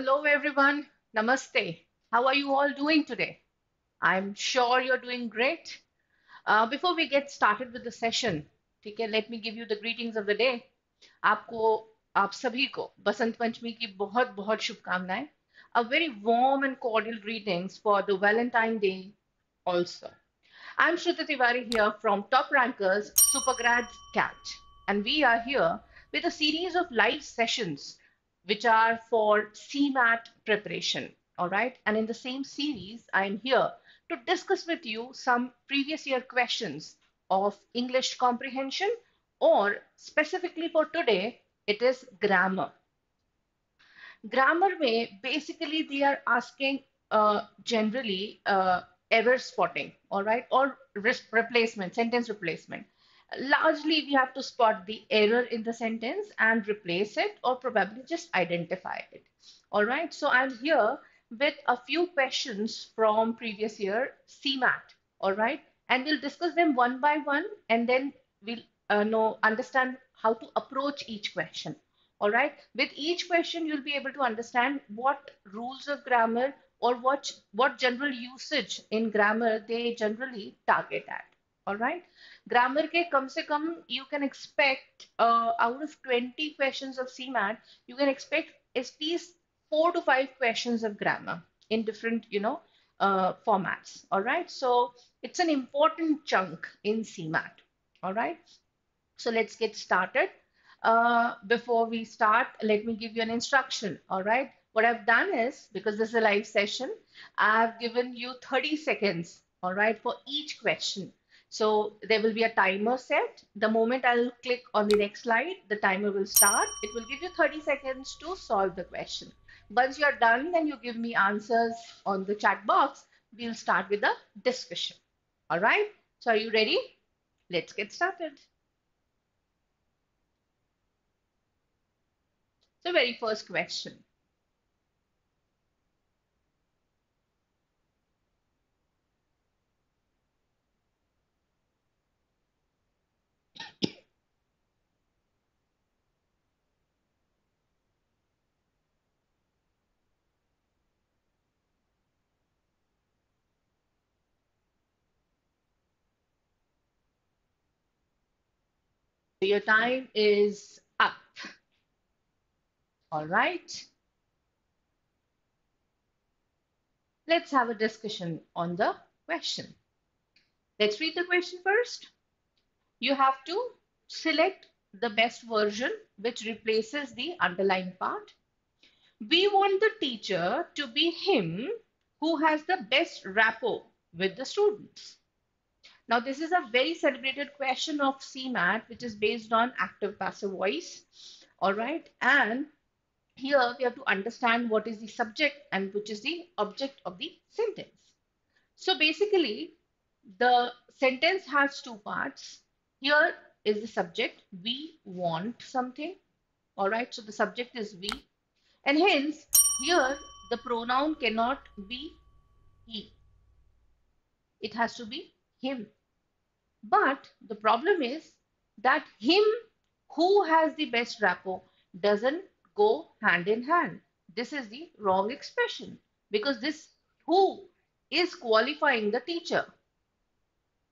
Hello, everyone. Namaste. How are you all doing today? I'm sure you're doing great. Uh, before we get started with the session, ठीक है, let me give you the greetings of the day. आपको आप सभी को बसंत पंचमी की बहुत बहुत शुभकामनाएं. A very warm and cordial greetings for the Valentine Day also. I'm Shruti Tiwari here from Top Rankers Supergrad Catch, and we are here with a series of live sessions which are for CMAT preparation. All right. And in the same series, I am here to discuss with you some previous year questions of English comprehension, or specifically for today, it is grammar. Grammar may basically they are asking uh, generally uh, error spotting, all right, or risk replacement, sentence replacement largely we have to spot the error in the sentence and replace it or probably just identify it. All right, so I'm here with a few questions from previous year CMAT. All right, and we'll discuss them one by one and then we'll uh, know understand how to approach each question. All right, with each question you'll be able to understand what rules of grammar or what what general usage in grammar they generally target at all right grammar ke kam se kam you can expect uh, out of 20 questions of cmat you can expect at least 4 to 5 questions of grammar in different you know uh, formats all right so it's an important chunk in cmat all right so let's get started uh, before we start, let me give you an instruction. All right. What I've done is because this is a live session, I've given you 30 seconds. All right. For each question. So there will be a timer set. The moment I'll click on the next slide, the timer will start. It will give you 30 seconds to solve the question. Once you're done, then you give me answers on the chat box. We'll start with the discussion. All right. So are you ready? Let's get started. So very first question. Your time is up. All right. Let's have a discussion on the question. Let's read the question first. You have to select the best version which replaces the underlined part. We want the teacher to be him who has the best rapport with the students. Now, this is a very celebrated question of CMAT, which is based on active passive voice. All right. And here we have to understand what is the subject and which is the object of the sentence. So basically, the sentence has two parts. Here is the subject. We want something. All right. So the subject is we. And hence, here the pronoun cannot be he. It has to be him. But the problem is that him who has the best rapport doesn't go hand in hand. This is the wrong expression because this who is qualifying the teacher,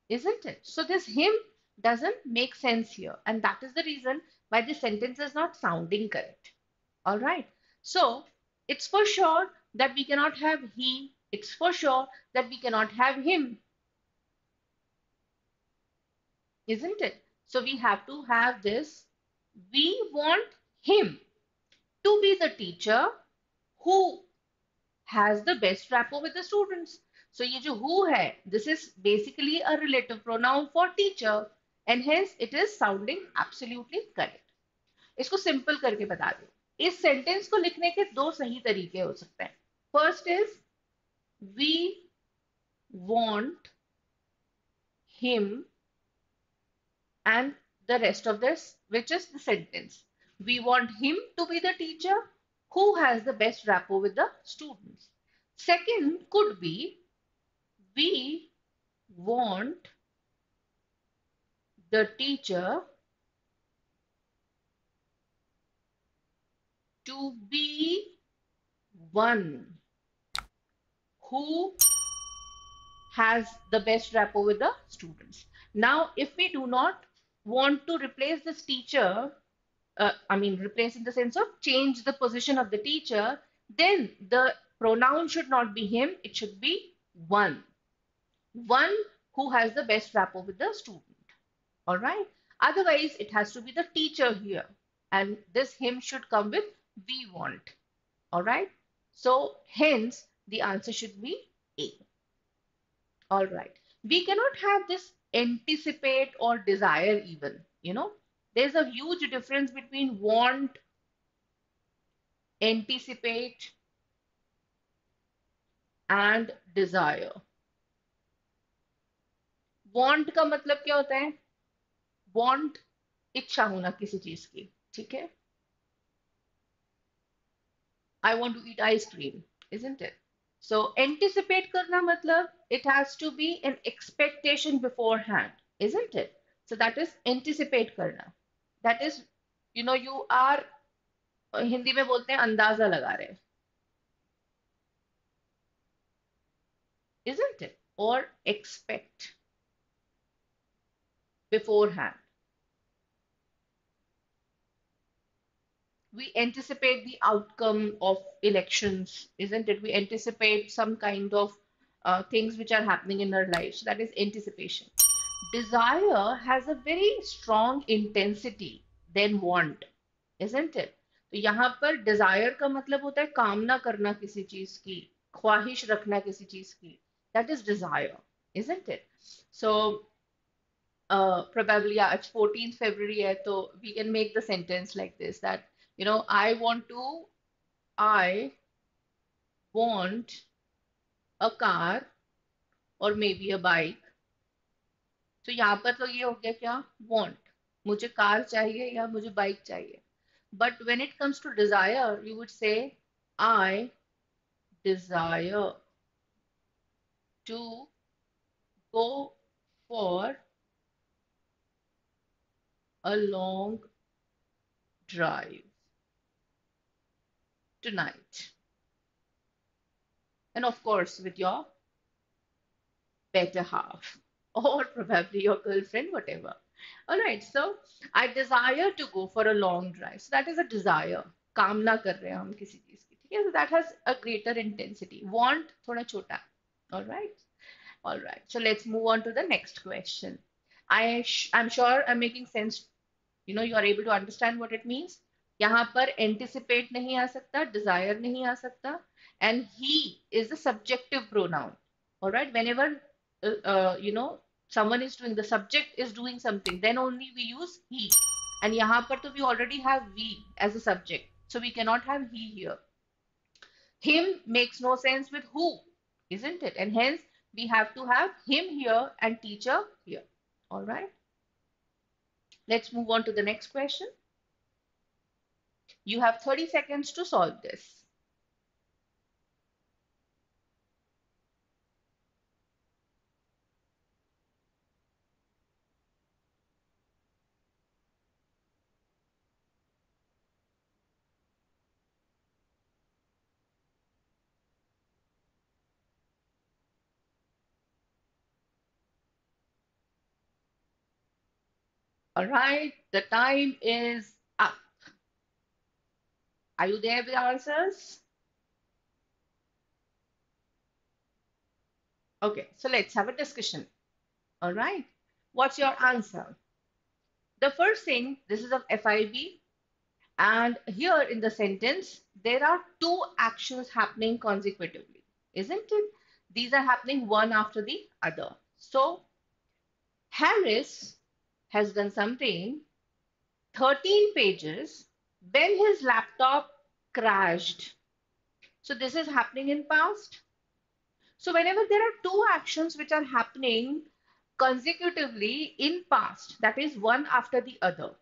isn't it? So this him doesn't make sense here. And that is the reason why the sentence is not sounding correct. All right. So it's for sure that we cannot have he. It's for sure that we cannot have him isn't it? So we have to have this. We want him to be the teacher who has the best rapport with the students. So ये जो who है, this is basically a relative pronoun for teacher and hence it is sounding absolutely correct. इसको simple करके बता दो इस sentence को लिखने के दो सही तरीके हो सकते हैं first is we want him and the rest of this, which is the sentence. We want him to be the teacher who has the best rapport with the students. Second could be we want the teacher to be one who has the best rapport with the students. Now, if we do not want to replace this teacher, uh, I mean, replace in the sense of change the position of the teacher, then the pronoun should not be him, it should be one. One who has the best rapport with the student. All right. Otherwise, it has to be the teacher here. And this him should come with we want. All right. So hence the answer should be A. All right. We cannot have this anticipate or desire even, you know. There's a huge difference between want, anticipate, and desire. Want का मतलब क्या होता है want इच्छा होना किसी चीज की ठीक है I want to eat ice cream, isn't it? So anticipate karna matlab it has to be an expectation beforehand, isn't it? So that is anticipate karna. That is, you know, you are Hindi में बोलते हैं अंदाजा लगा रहे isn't it? Or expect beforehand. we anticipate the outcome of elections, isn't it? We anticipate some kind of uh, things which are happening in our lives. That is anticipation. Desire has a very strong intensity than want, isn't it? तो यहाँ पर Dzire का मतलब होता है कामना करना किसी चीज की ख्वाहिश रखना किसी चीज की that is desire isn't it? So uh, probably yeah, it's 14th February hai, so we can make the sentence like this that you know I want to I want a car or maybe a bike तो यहाँ पर तो ये हो गया क्या want मुझे car चाहिए या मुझे बाइक चाहिए but when it comes to desire you would say I desire to go for a long drive tonight. And of course, with your better half or probably your girlfriend, whatever. All right, so I desire to go for a long drive. So that is a desire. कामना कर रहे हैं हम किसी चीज की ठीक है so that has a greater intensity want थोड़ा छोटा all right all right so let's move on to the next question i i'm sure i'm making sense you know you are able to understand what it means यहाँ पर anticipate नहीं आ सकता desire नहीं आ सकता and he is the subjective pronoun. All right? Whenever uh, uh, you know someone is doing the subject is doing something then only we use he. And yahan par to we already have we as a subject. So we cannot have he here. Him makes no sense with who isn't it? And hence we have to have him here and teacher here. All right? Let's move on to the next question. You have 30 seconds to solve this. All right, the time is up. Are you there with the answers? Okay, so let's have a discussion. All right, what's your answer? The first thing, this is of FIB, and here in the sentence, there are two actions happening consecutively, isn't it? These are happening one after the other. So Harris has done something, 13 pages then his laptop crashed. So this is happening in past. So whenever there are two actions which are happening consecutively in past, that is one after the other.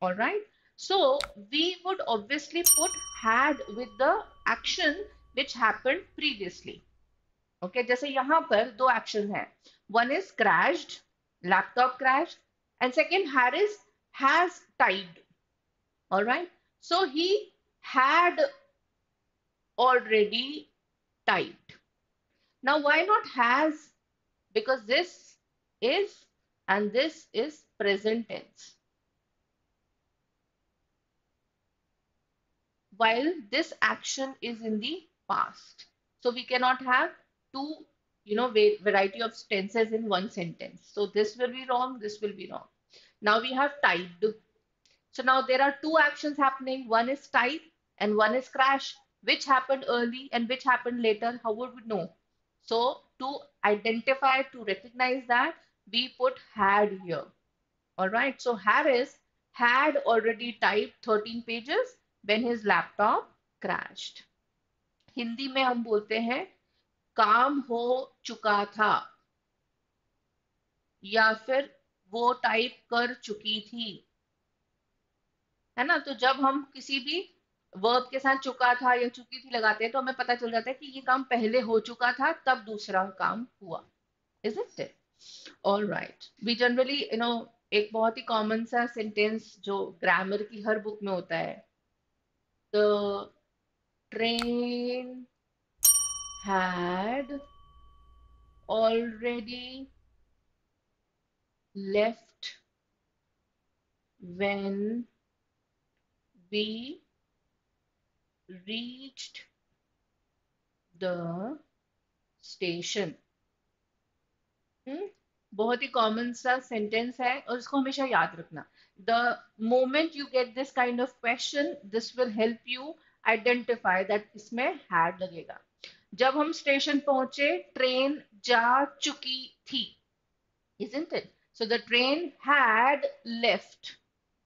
All right. So we would obviously put had with the action which happened previously. Okay, जैसे यहाँ पर दो actions हैं. One is crashed, laptop crashed, and second Harris has tied. All right. So he had already tied. Now, why not has? Because this is and this is present tense. While this action is in the past. So we cannot have two, you know, variety of tenses in one sentence. So this will be wrong, this will be wrong. Now we have typed. So now there are two actions happening. One is type and one is crash. Which happened early and which happened later? How would we know? So to identify, to recognize that, we put had here. All right. So Harris had already typed 13 pages when his laptop crashed. Hindi में हम बोलते हैं काम हो चुका था या फिर वो टाइप कर चुकी थी। है ना? तो जब हम किसी भी वर्ब के साथ चुका था या चुकी थी लगाते हैं तो हमें पता चल जाता है कि ये काम पहले हो चुका था, तब दूसरा काम हुआ। Is it all right we generally you know एक बहुत ही कॉमन सा सेंटेंस जो ग्रामर की हर बुक में होता है। The train had already left when we reached the station. Hmm? बहुत ही कॉमन सा सेंटेंस है और इसको हमेशा याद रखना the moment you get this kind of question this will help you identify that इसमें हैड लगेगा जब हम स्टेशन पहुंचे ट्रेन जा चुकी थी isn't it so the train had left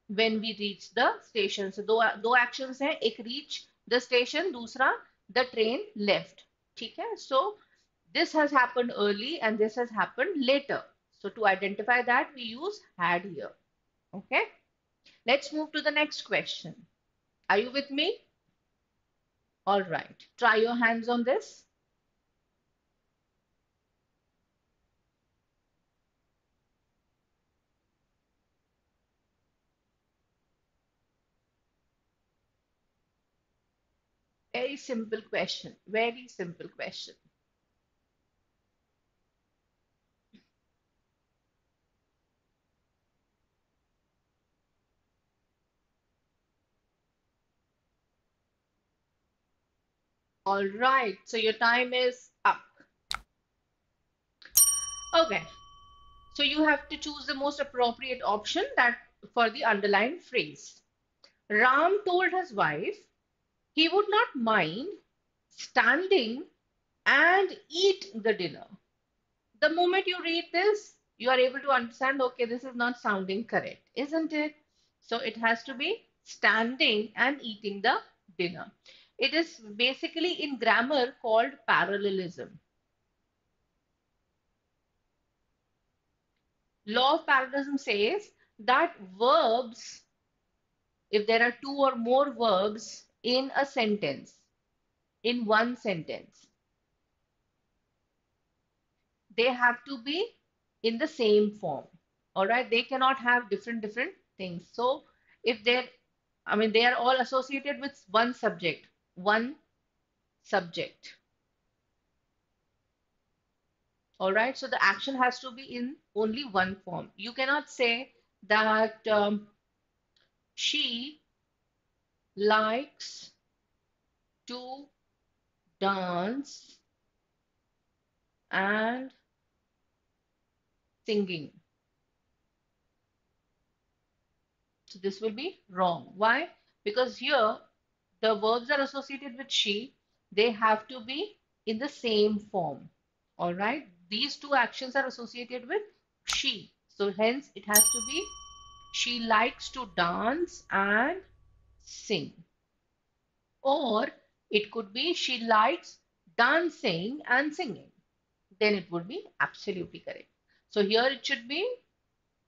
when we reached the station so दो दो actions हैं एक reach the station दूसरा the train left ठीक है so this has happened early and this has happened later so to identify that we use had here okay let's move to the next question are you with me All right, try your hands on this. Very simple question, very simple question. All right, so your time is up. Okay, so you have to choose the most appropriate option that for the underlined phrase. Ram told his wife he would not mind standing and eat the dinner. The moment you read this, you are able to understand, okay, this is not sounding correct, isn't it? So it has to be standing and eating the dinner. It is basically in grammar called parallelism. Law of parallelism says that verbs, if there are two or more verbs in a sentence, in one sentence, they have to be in the same form. All right, they cannot have different different things. So if they're, I mean, they are all associated with one subject one subject. All right, so the action has to be in only one form. You cannot say that um, she likes to dance and singing. So this will be wrong. Why? Because here the verbs are associated with she, they have to be in the same form. All right. These two actions are associated with she. So hence it has to be she likes to dance and sing. Or it could be she likes dancing and singing. Then it would be absolutely correct. So here it should be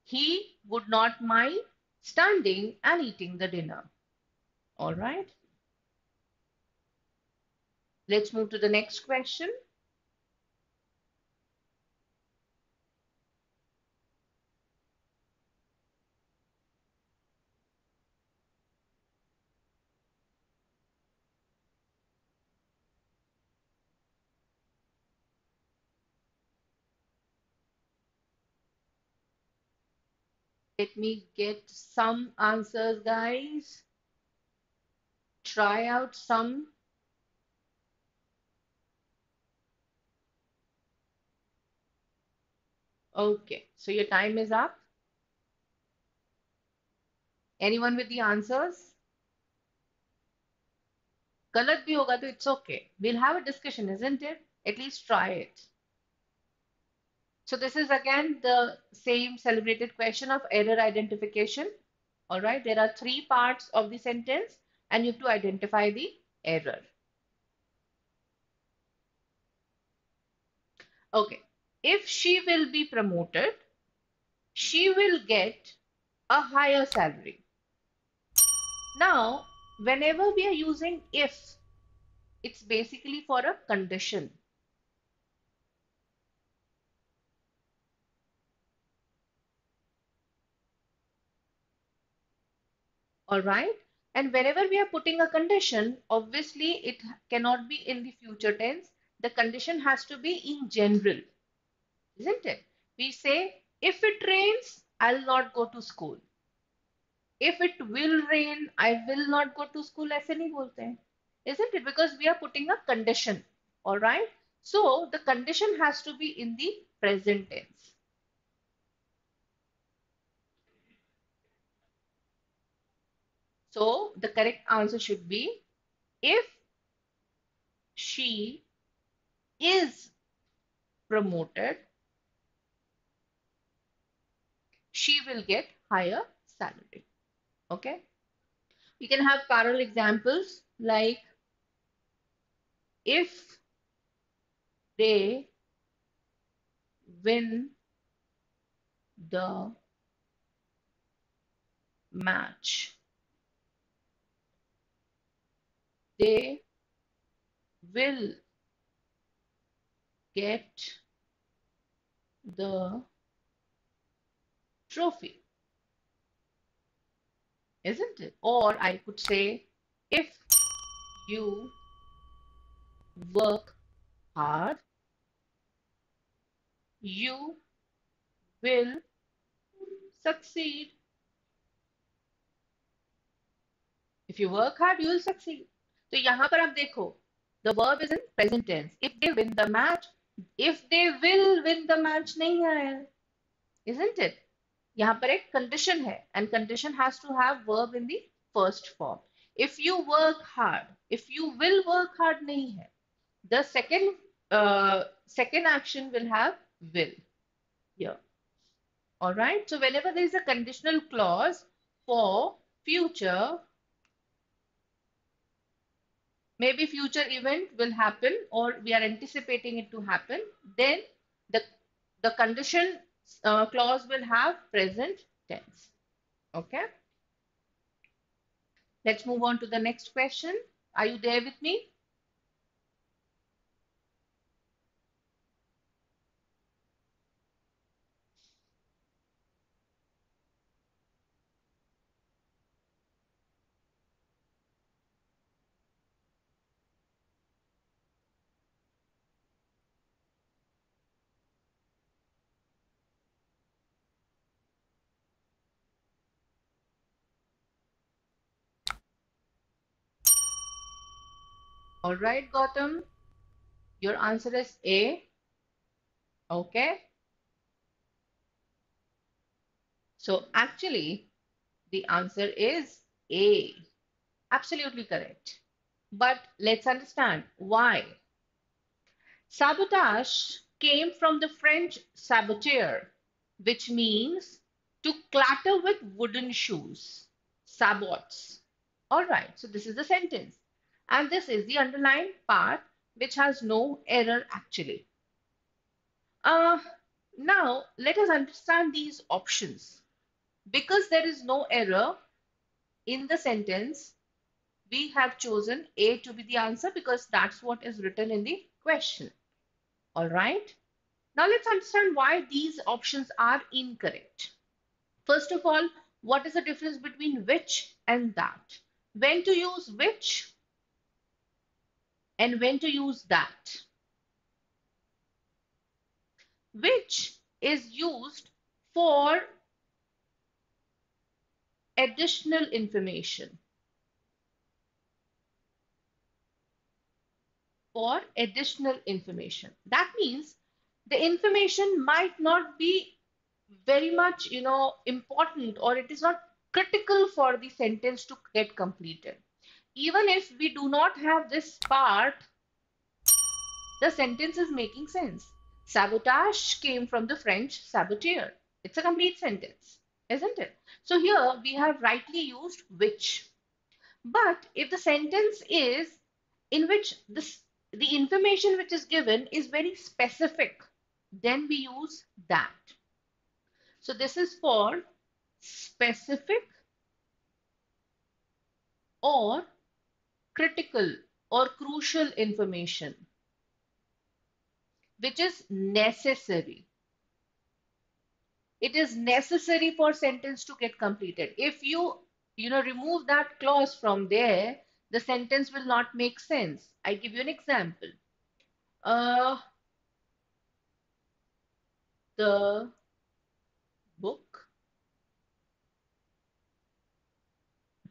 he would not mind standing and eating the dinner. All right. Let's move to the next question. let me get some answers guys try out some Okay, so your time is up. Anyone with the answers? Galat bhi hoga it's okay. We'll have a discussion, isn't it? At least try it. So this is again the same celebrated question of error identification. All right, there are three parts of the sentence and you have to identify the error. Okay, if she will be promoted, she will get a higher salary. Now, whenever we are using if, it's basically for a condition. All right. And whenever we are putting a condition, obviously it cannot be in the future tense. The condition has to be in general, isn't it? We say, if it rains, I'll not go to school. If it will rain, I will not go to school. ऐसे नहीं बोलते हैं, isn't it? Because we are putting a condition. All right. So the condition has to be in the present tense. So the correct answer should be if she is promoted, she will get higher salary. Okay. We can have parallel examples like if they win the match they will get the trophy. Isn't it? Or I could say, if you work hard, you will succeed. If you work hard, you will succeed. तो यहां पर आप देखो the verb is in present tense if they win the match if they will win the match नहीं आया isn't it यहाँ पर एक condition है and condition has to have verb in the first form if you work hard if you will work hard नहीं है the second uh, second action will have will here all right so whenever there is a conditional clause for future maybe future event will happen or we are anticipating it to happen, then the, the condition uh, clause will have present tense. Okay. Let's move on to the next question. Are you there with me? All right, Gautam. Your answer is A. Okay. So actually, the answer is A. Absolutely correct. But let's understand why. Sabotage came from the French saboteur, which means to clatter with wooden shoes. Sabots. All right, so this is the sentence and this is the underlined part which has no error actually. Uh, now let us understand these options. Because there is no error in the sentence, we have chosen A to be the answer because that's what is written in the question. All right. Now let's understand why these options are incorrect. First of all, what is the difference between which and that? When to use which? And when to use that. Which is used for additional information. For additional information. That means the information might not be very much, you know, important or it is not critical for the sentence to get completed. Even if we do not have this part, the sentence is making sense. Sabotage came from the French saboteur. It's a complete sentence, isn't it? So here we have rightly used which. But if the sentence is in which this, the information which is given is very specific, then we use that. So this is for specific or critical or crucial information which is necessary. It is necessary for sentence to get completed. If you, you know, remove that clause from there, the sentence will not make sense. I give you an example. Uh, the book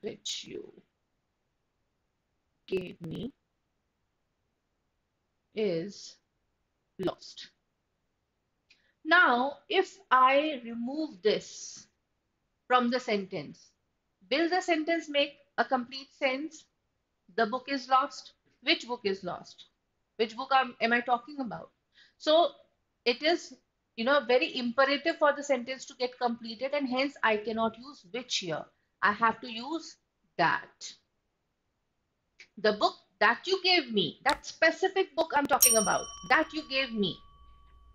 which you me is lost. Now, if I remove this from the sentence, will the sentence make a complete sense? The book is lost. Which book is lost? Which book am, am I talking about? So it is, you know, very imperative for the sentence to get completed and hence I cannot use which here. I have to use that. The book that you gave me, that specific book I'm talking about, that you gave me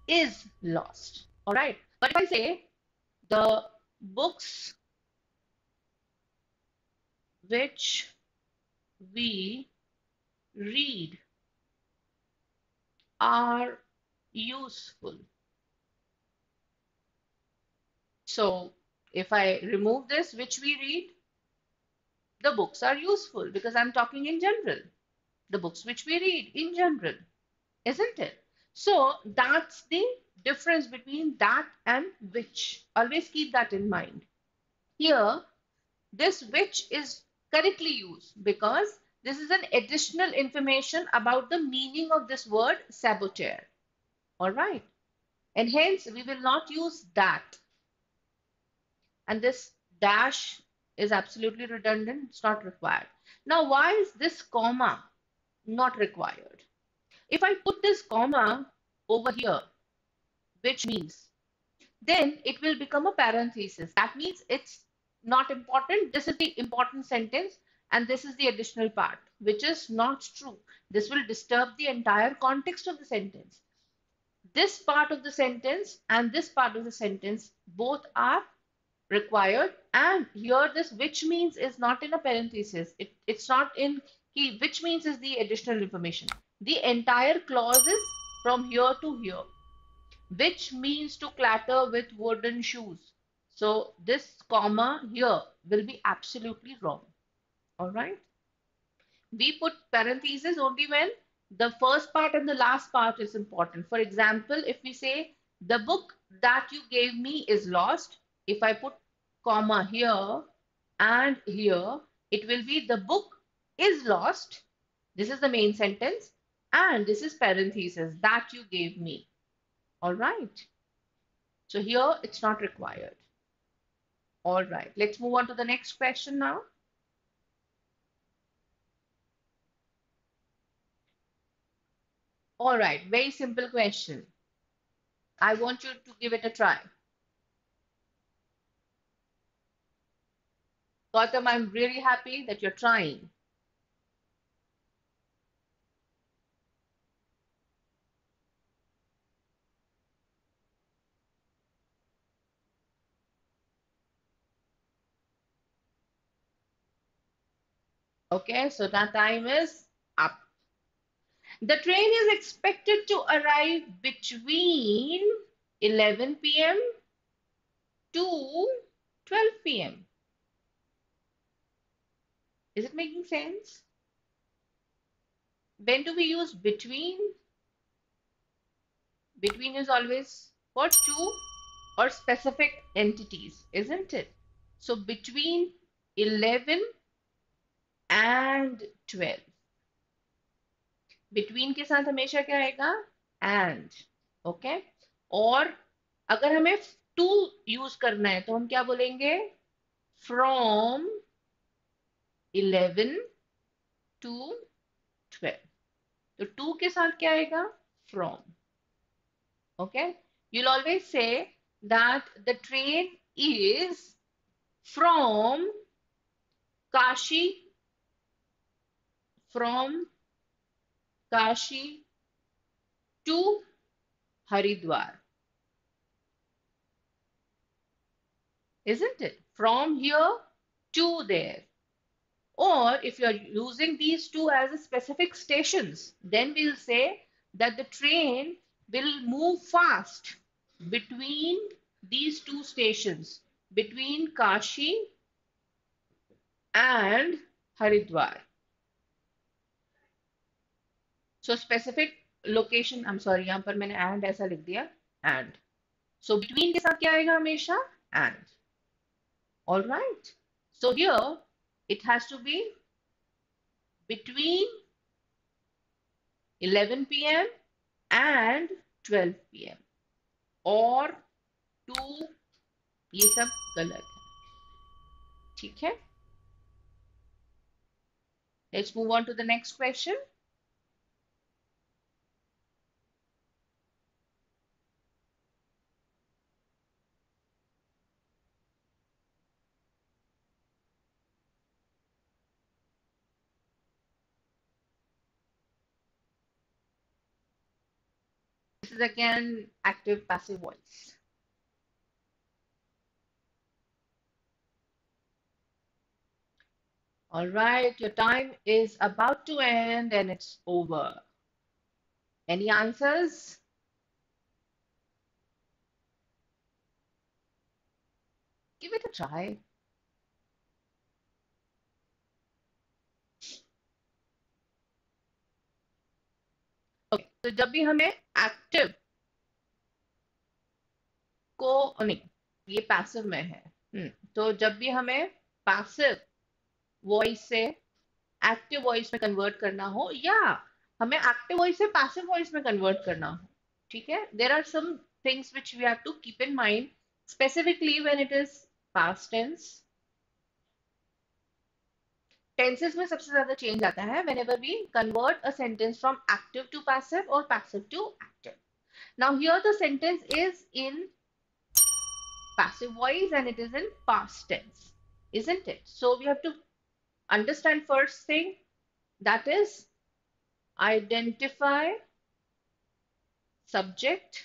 is lost. All right. But if I say the books which we read are useful. So if I remove this, which we read, the books are useful because I'm talking in general the books which we read in general, isn't it? So that's the difference between that and which. Always keep that in mind. Here, this which is correctly used because this is an additional information about the meaning of this word saboteur. All right. And hence, we will not use that. And this dash is absolutely redundant. It's not required. Now, why is this comma not required. If I put this comma over here, which means, then it will become a parenthesis. That means it's not important. This is the important sentence and this is the additional part, which is not true. This will disturb the entire context of the sentence. This part of the sentence and this part of the sentence both are required and here this which means is not in a parenthesis. It, it's not in key, which means is the additional information. The entire clause is from here to here, which means to clatter with wooden shoes. So this comma here will be absolutely wrong. All right. We put parentheses only when the first part and the last part is important. For example, if we say the book that you gave me is lost, if I put comma here and here, it will be the book is lost. This is the main sentence. And this is parenthesis that you gave me. All right. So here it's not required. All right. Let's move on to the next question now. All right. Very simple question. I want you to give it a try. Gautam, I'm really happy that you're trying. Okay, so that time is up. The train is expected to arrive between 11 p.m. to 12 p.m. Is it making sense? When do we use between? Between is always for two or specific entities, isn't it? So between eleven and twelve between के साथ हमेशा क्या आएगा and okay और अगर हमें to use करना है तो हम क्या बोलेंगे फ्रॉम इलेवन टू ट्वेल्व तो टू के साथ क्या आएगा from okay you'll always say that the train is from Kashi from Kashi to Haridwar isn't it? From here to there. Or if you're using these two as specific stations, then we'll say that the train will move fast between these two stations, between Kashi and Haridwar. So specific location, I'm sorry, यहाँ पर मैंने and ऐसा लिख दिया and. So between के साथ क्या आएगा हमेशा and. All right. So here it has to be between 11 p.m. and 12 p.m. और टू ये सब गलत है ठीक है let's move on to the next question is again active passive voice. All right, your time is about to end and it's over. Any answers? Give it a try. तो जब भी हमें एक्टिव को नहीं ये पैसिव में है। हम्म, तो जब भी हमें पैसिव वॉइस से एक्टिव वॉइस में कन्वर्ट करना हो या हमें एक्टिव वॉइस से पैसिव वॉइस में कन्वर्ट करना हो ठीक है? There are some things which we have to keep in mind specifically when it is past tense tenses में सबसे ज़्यादा चेंज आता है whenever we convert a sentence from active to passive और passive to active now here the sentence is in passive voice and it is in past tense isn't it so we have to understand first thing that is identify subject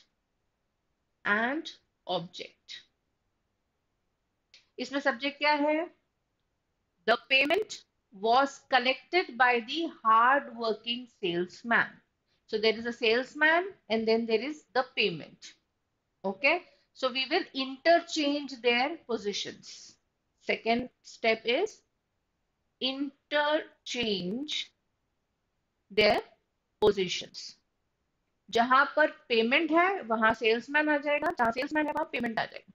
and object इसमें subject क्या है? The payment was collected by the hard working salesman. So there is a salesman and then there is the payment. Okay. So we will interchange their positions. Second step is interchange their positions. जहां पर payment है वहां salesman आ जाएगा जहां salesman है वहां payment आ जाएगा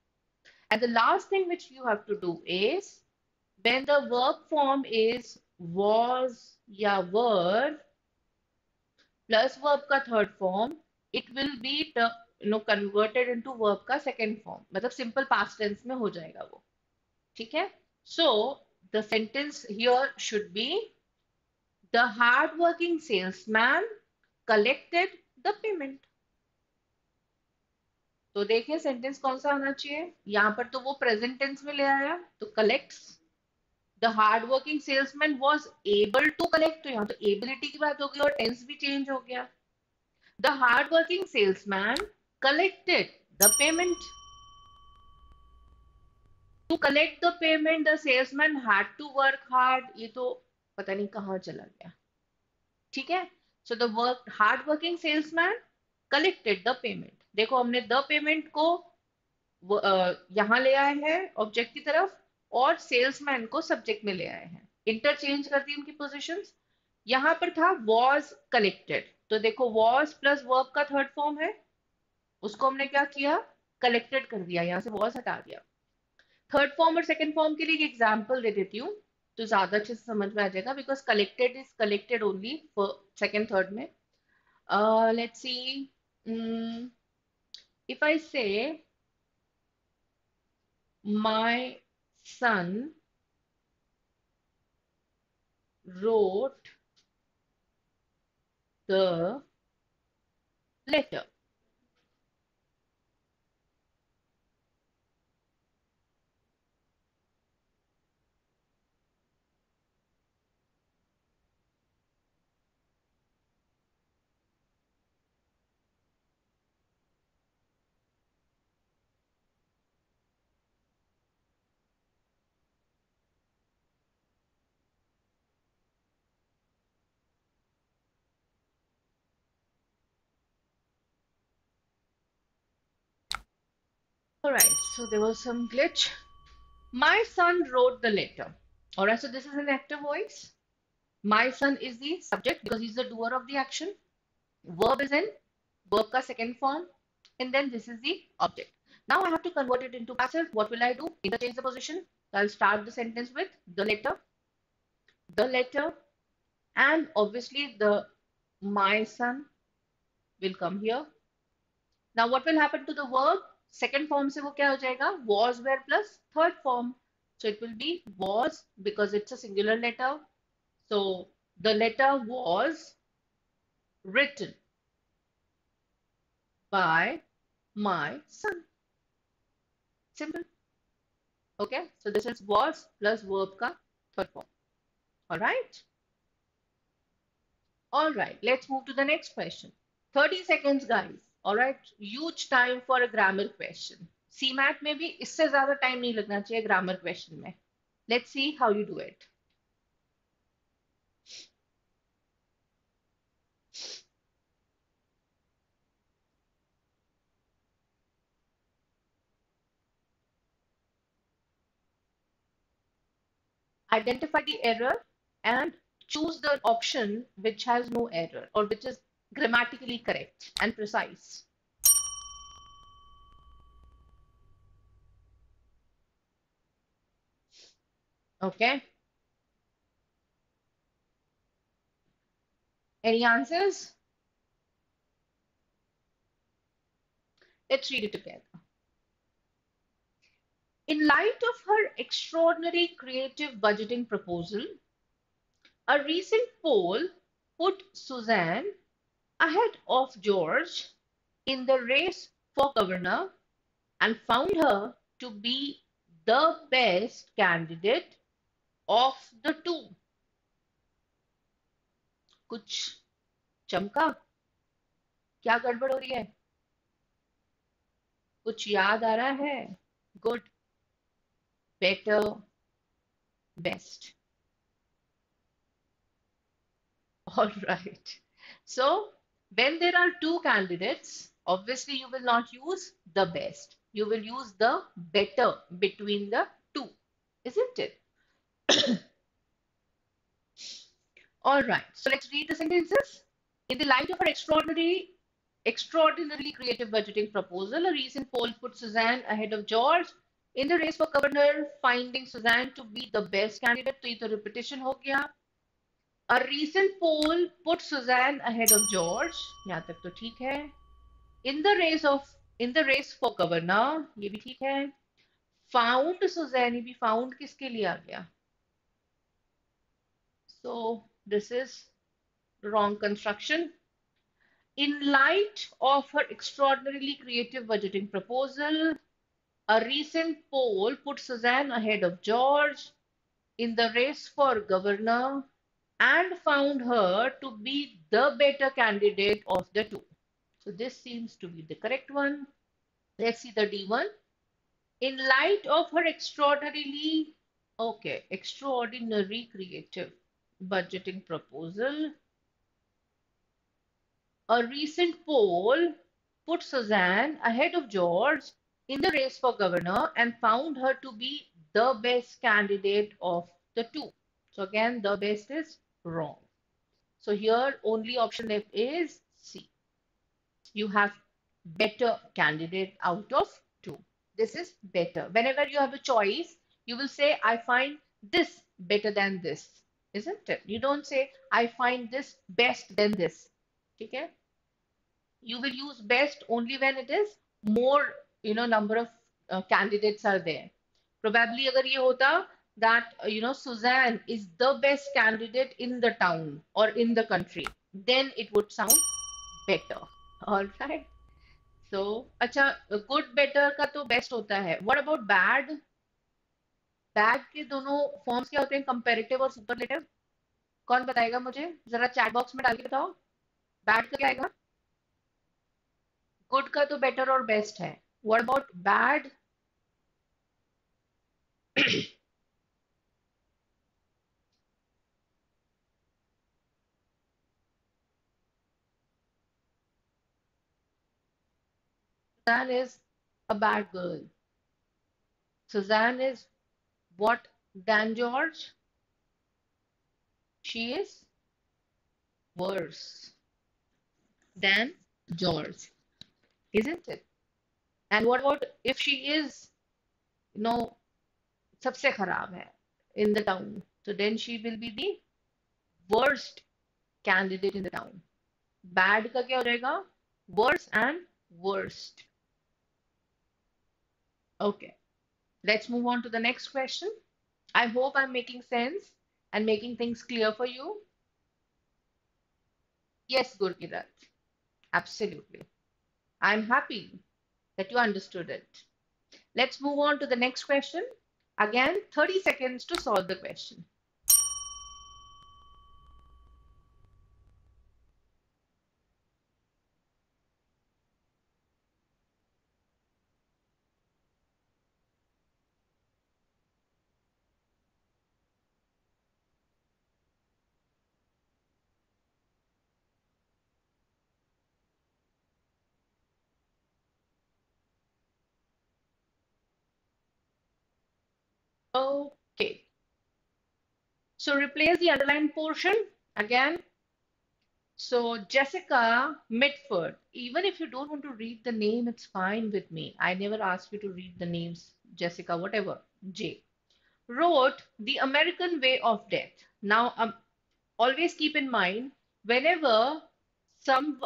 and the last thing which you have to do is when the verb form is was या were plus verb का third form it will be you know converted into verb का second form मतलब simple past tense में हो जाएगा वो ठीक है so the sentence here should be the hard working salesman collected the payment तो देखिए सेंटेंस कौन सा होना चाहिए यहाँ पर तो वो प्रेजेंट टेंस में ले आया तो collects the hard working salesman was able to collect तो यहाँ तो एबिलिटी की बात हो गई और टेंस भी चेंज हो गया। The hard working salesman collected the payment to collect the payment the salesman had to work hard ये तो पता नहीं कहाँ चला गया। ठीक है? So the work hard working salesman collected the payment देखो हमने द पेमेंट को यहाँ ले आए हैं ऑब्जेक्ट की तरफ़। और सेल्समैन को सब्जेक्ट में ले आए हैं। इंटरचेंज कर दी उनकी पोजिशन यहाँ पर था वॉज़ कलेक्टेड तो देखो वॉज़ प्लस वर्ब का थर्ड फॉर्म है। उसको हमने क्या किया? कलेक्टेड कर दिया, यहाँ से वॉज़ हटा दिया। थर्ड फॉर्म और सेकंड फॉर्म के लिए एक एग्जांपल दे देती हूँ। तो ज़्यादा अच्छे से समझ में आ जाएगा because collected is collected only second third में। Let's see if I say my son wrote the letter. All right, so there was some glitch. My son wrote the letter. All right, so this is an active voice. My son is the subject because he's the doer of the action. Verb is in verb ka second form. And then this is the object. Now I have to convert it into passive. What will I do? Interchange the position. I'll start the sentence with the letter, the letter, and obviously the my son will come here. Now what will happen to the verb? Second form से वो क्या हो जाएगा? Was were plus third form so it will be was because it's a letter so the letter was written by my son simple okay so this is was plus verb का third form all right all right let's move to the next question thirty seconds guys All right, huge time for a grammar question. CMAT में भी इससे ज्यादा time नहीं लगना चाहिए grammar question में. Let's see how you do it. Identify the error and choose the option which has no error or which is grammatically correct and precise. Okay. Any answers? Let's read it together. In light of her extraordinary creative budgeting proposal, a recent poll put Suzanne ahead of George in the race for governor and found her to be the best candidate of the two. कुछ चमका क्या गड़बड़ हो रही है कुछ याद आ रहा है good better best all right so when there are two candidates obviously you will not use the best you will use the better between the two isn't it all right so let's read the sentences in the light of her extraordinary extraordinarily creative budgeting proposal a recent poll put suzanne ahead of george in the race for governor finding suzanne to be the best candidate तो ये तो repetition हो गया A recent poll put Suzanne ahead of George. यहाँ तक तो ठीक है. In the race of in the race for governor ये भी ठीक है. Found Suzanne ये भी found किसके लिए आ गया? So this is wrong construction. In light of her extraordinarily creative budgeting proposal, a recent poll put Suzanne ahead of George in the race for governor and found her to be the better candidate of the two. So this seems to be the correct one. Let's see the D1. In light of her extraordinarily, okay, extraordinary creative budgeting proposal, a recent poll put Suzanne ahead of George in the race for governor and found her to be the best candidate of the two. So again, the best is wrong. So here only option left is C. You have better candidate out of two. this is better. Whenever you have a choice, you will say, I find this better than this, isn't it? You don't say, I find this best than this. Okay? You will use best only when it is more, you know, number of uh, candidates are there. Probably अगर ये होता that uh, you know Suzanne is the best candidate in the town or in the country, then it would sound better. All right. So, अच्छा good better का तो best होता है. What about bad? Bad के दोनों forms क्या होते हैं? Comparative और superlative. कौन बताएगा मुझे? जरा chat box में डाल के बताओ. Bad का क्या आएगा? Good का तो better और best है. What about bad? Suzanne is a bad girl. Suzanne is what than George? She is worse than George, isn't it? And what about if she is, you know, सबसे खराब है in the town? So then she will be the worst candidate in the town. Bad का क्या हो जाएगा? Worse and worst. Okay, let's move on to the next question. I hope I'm making sense and making things clear for you. Yes, Gurkirat, absolutely. I'm happy that you understood it. Let's move on to the next question. Again, 30 seconds to solve the question. Okay. So replace the underlined portion again. So Jessica Mitford, even if you don't want to read the name, it's fine with me. I never asked you to read the names, Jessica, whatever, J, wrote The American Way of Death. Now, um, always keep in mind, whenever some,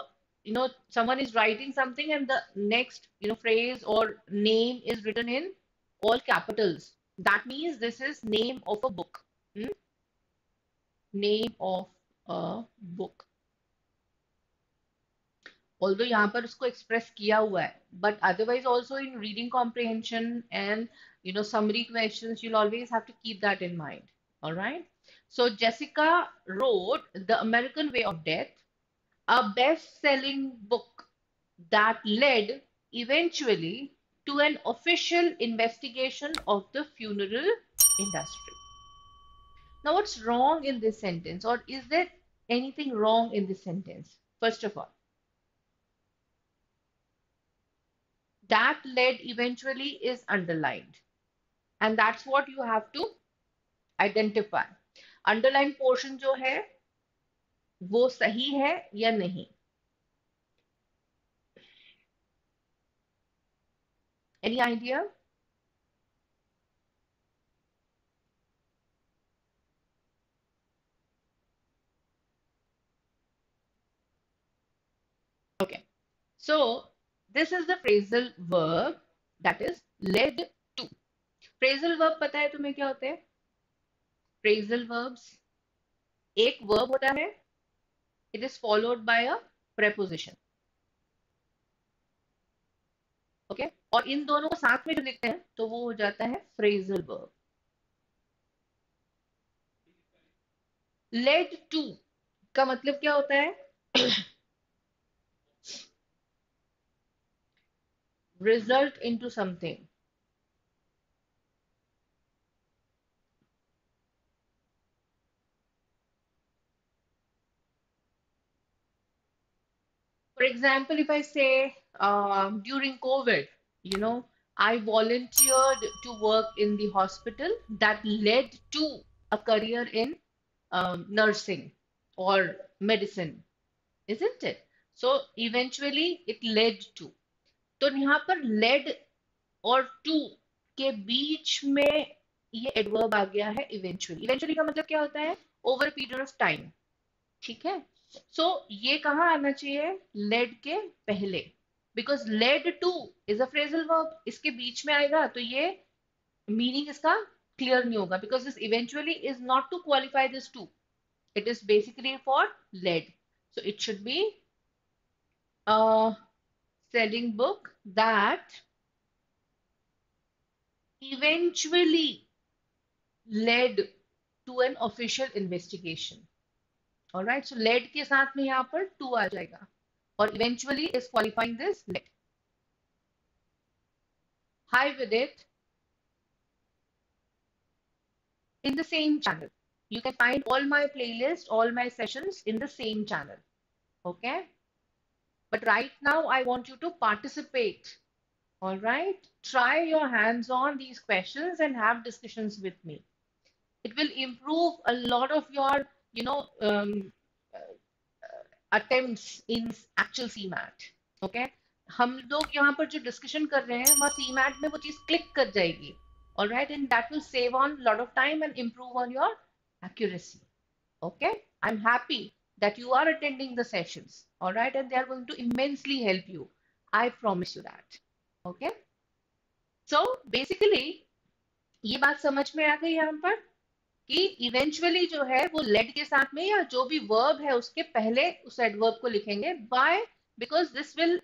you know, someone is writing something and the next, you know, phrase or name is written in all capitals, that means this is name of a book. Hmm? Name of a book. Although यहाँ पर उसको express किया हुआ है, but otherwise also in reading comprehension and you know summary questions, you'll always have to keep that in mind. All right. So Jessica wrote The American Way of Death, a best-selling book that led eventually to an official investigation of the funeral industry. Now, what's wrong in this sentence, or is there anything wrong in this sentence? First of all, that led eventually is underlined, and that's what you have to identify. Underline portion जो है वो सही है या नहीं Any idea? Okay, so this is the phrasal verb that is led to. Phrasal verb पता है तुम्हें क्या होते हैं? Phrasal verbs एक verb होता है. It is followed by a preposition. Okay okay? और इन दोनों को साथ में जो लिखते हैं तो वो हो जाता है फ्रेजल वर्ब लेड टू का मतलब क्या होता है result into something. For example, if I say um, during COVID, you know, I volunteered to work in the hospital that led to a career in um, nursing or medicine, isn't it? So eventually it led to. तो यहाँ पर led और to के बीच में ये adverb आ गया है eventually eventually का मतलब क्या होता है ओवर पीरियड ऑफ टाइम ठीक है सो ये कहा आना चाहिए? लेड के पहले. Because led to is a phrasal verb इसके बीच में आएगा तो ये मीनिंग इसका क्लियर नहीं होगा. Because this eventually is not to qualify this to it is basically for led so it should be selling book that eventually led to an official investigation all right so let के साथ में यहाँ पर to आ जाएगा। और eventually is qualifying this let hi with it in the same channel you can find all my playlist all my session in the same channel okay but right now I want you to participate all right try your hands on these question and have discussions with me it will improve a lot of your you know, um, uh, attempts in actual CMAT. Okay. हम लोग यहाँ पर जो discussion कर रहे हैं वहाँ CMAT में वो चीज़ क्लिक कर जाएगी. All right, and that will save on a lot of time and improve on your accuracy. Okay, I'm happy that you are attending the sessions. All right, and they are going to immensely help you. I promise you that. Okay, so basically ये बात समझ में आ गई यहाँ पर कि eventually जो है वो लेड के साथ में या जो भी वर्ब है उसके पहले उस एडवर्ब को लिखेंगे by because this will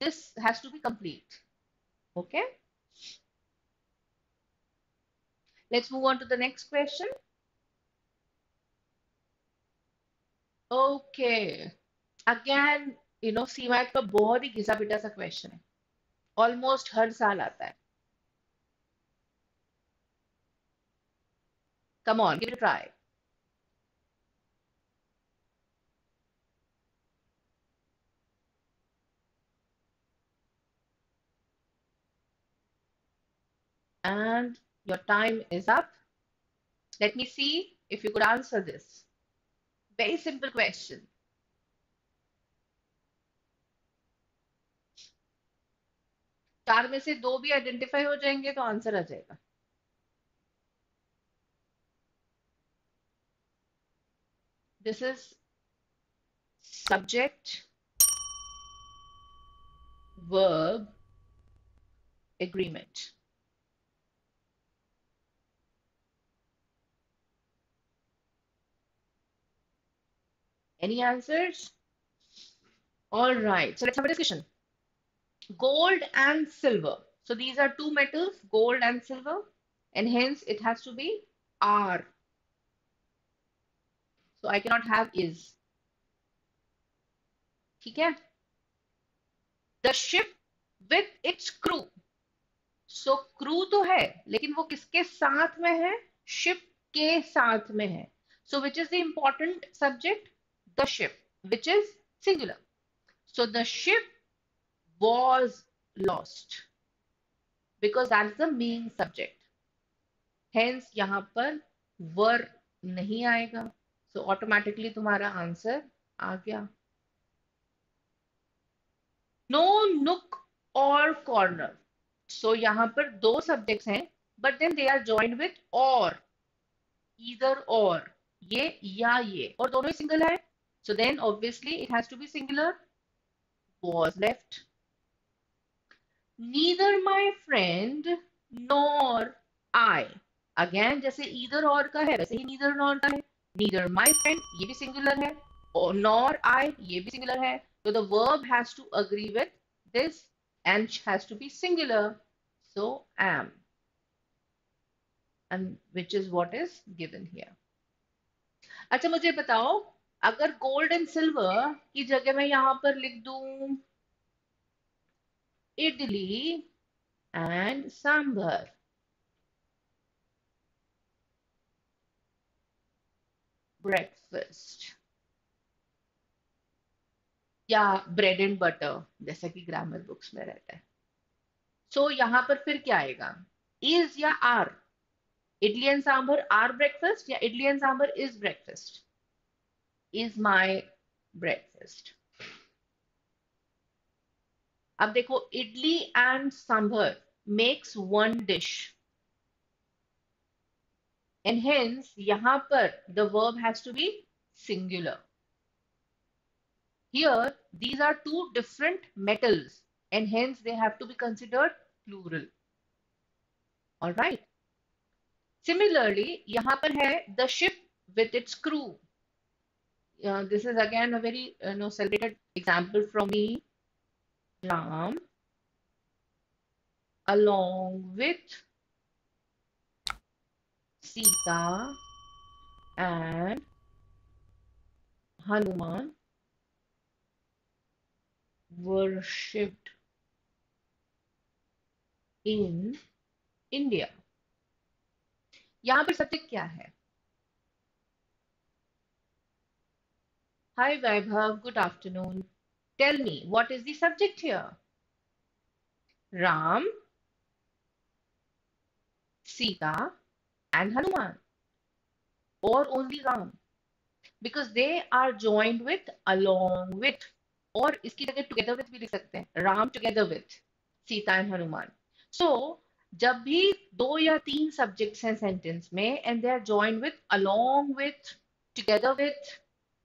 this has to be complete okay let's move on to the next question. Okay again you know CMAT का बहुत ही घिसा पिटा सा क्वेश्चन है। ऑलमोस्ट हर साल आता है। Come on give try and your time is up. Let me see if you could answer this. Very simple question. चार में से दो भी आइडेंटिफाई हो जाएँगे तो आंसर आ जाएगा this is subject, verb, agreement. Any answers? All right, so let's have a discussion. Gold and silver. So these are two metals, gold and silver, and hence it has to be R so I cannot have is ठीक है? The ship with its crew so crew तो है, लेकिन वो किसके साथ में है? शिप के साथ में है. So which is the important subject the ship which is singular so the ship was lost because that is the main subject hence यहाँ पर वर नहीं आएगा. सो ऑटोमेटिकली तुम्हारा आंसर आ गया। नो नुक और कॉर्नर सो यहाँ पर दो सब्जेक्ट्स हैं but then they are joint with और इधर और ये या ये। और दोनों ही सिंगल है। So then obviously it has to be singular was left neither my friend nor I again जैसे इधर और का है, वैसे ही नीदर नॉर का है। नीदर माई फ्रेंड ये भी सिंगुलर है नॉर आई ये भी सिंगुलर है. तो the verb has to agree with this and has to be singular so am and which is what is given here अच्छा मुझे बताओ, अगर गोल्ड एंड सिल्वर की जगह मैं यहाँ पर लिख दू, इडली एंड सांभर ब्रेकफास्ट या ब्रेड एंड बटर जैसा कि ग्रामर बुक्स में रहता है। सो so, यहाँ पर फिर क्या आएगा? इज़ या are idli and sambar are breakfast या idli and sambar is breakfast is my breakfast. अब देखो idli and sambar makes one dish and hence यहां पर the verb has to be singular here these are two different metals and hence they have to be considered plural all right similarly yahan par hai the ship with its crew uh, this is again a very you know celebrated example from me ram along with Sita and Hanuman worshipped in India यहाँ पर subject क्या है? Hi Vaibhav good afternoon tell me what is the subject here Ram Sita and Hanuman or only Ram because they are joined with along with और इसकी जगह together with भी लिख सकते हैं Ram together with Sita and Hanuman. So जब भी दो या तीन subjects हैं sentence में and they are joined with along with together with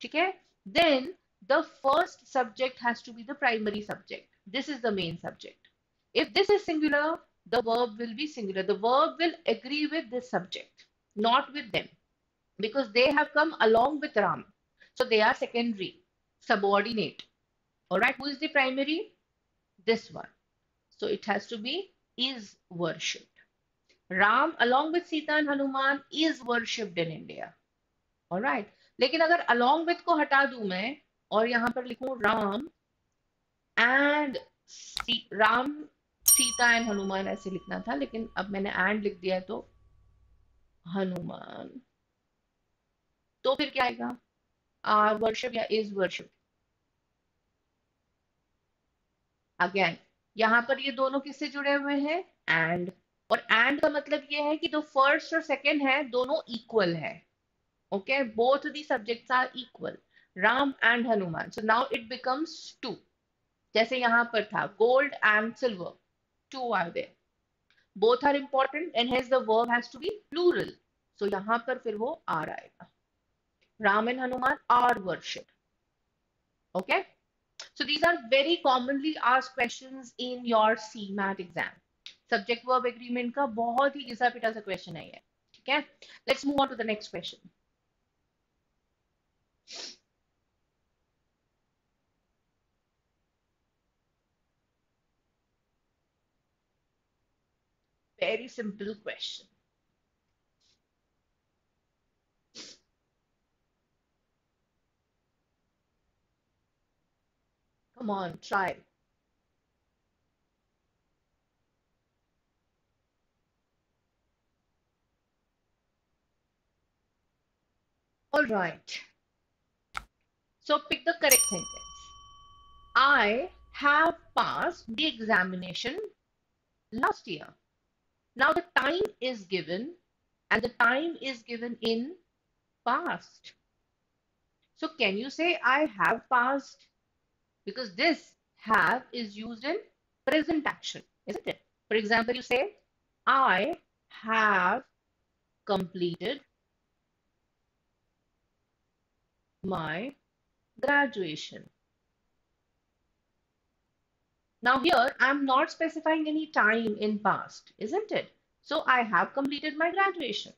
ठीक है then the first subject has to be the primary subject. This is the main subject. If this is singular, the verb will be singular. The verb will agree with this subject, not with them, because they have come along with Ram. So they are secondary, subordinate. All right, who is the primary? This one. So it has to be is worshipped. Ram along with Sita and Hanuman is worshipped in India. All right. लेकिन अगर along with को हटा दू मैं और यहाँ पर लिखूं राम एंड राम सीता एंड हनुमान ऐसे लिखना था, लेकिन अब मैंने एंड लिख दिया तो हनुमान। तो फिर क्या आएगा? आर वर्शिप या इज़ वर्शिप अगेन यहाँ पर ये दोनों किससे जुड़े हुए हैं? एंड और एंड का मतलब ये है कि जो फ़र्स्ट और सेकेंड है, दोनों इक्वल है। Okay both the subjects are equal Ram and Hanuman. So now it becomes two जैसे यहाँ पर था gold and silver. Two are there. Both are important and hence the verb has to be plural. So यहाँ पर फिर वो R आएगा. Ram and Hanuman are worshipped. Okay. So these are very commonly asked questions in your CMAT exam. Subject verb agreement का बहुत ही घिसा पिटा सा question है ये. ठीक है. Let's move on to the next question. Very simple question. Come on, try. All right. So pick the correct sentence. I have passed the examination last year. Now the time is given and the time is given in past. So can you say I have passed? Because this have is used in present action, isn't it? For example, you say, I have completed my graduation. Now here, I'm not specifying any time in past, isn't it? So I have completed my graduation.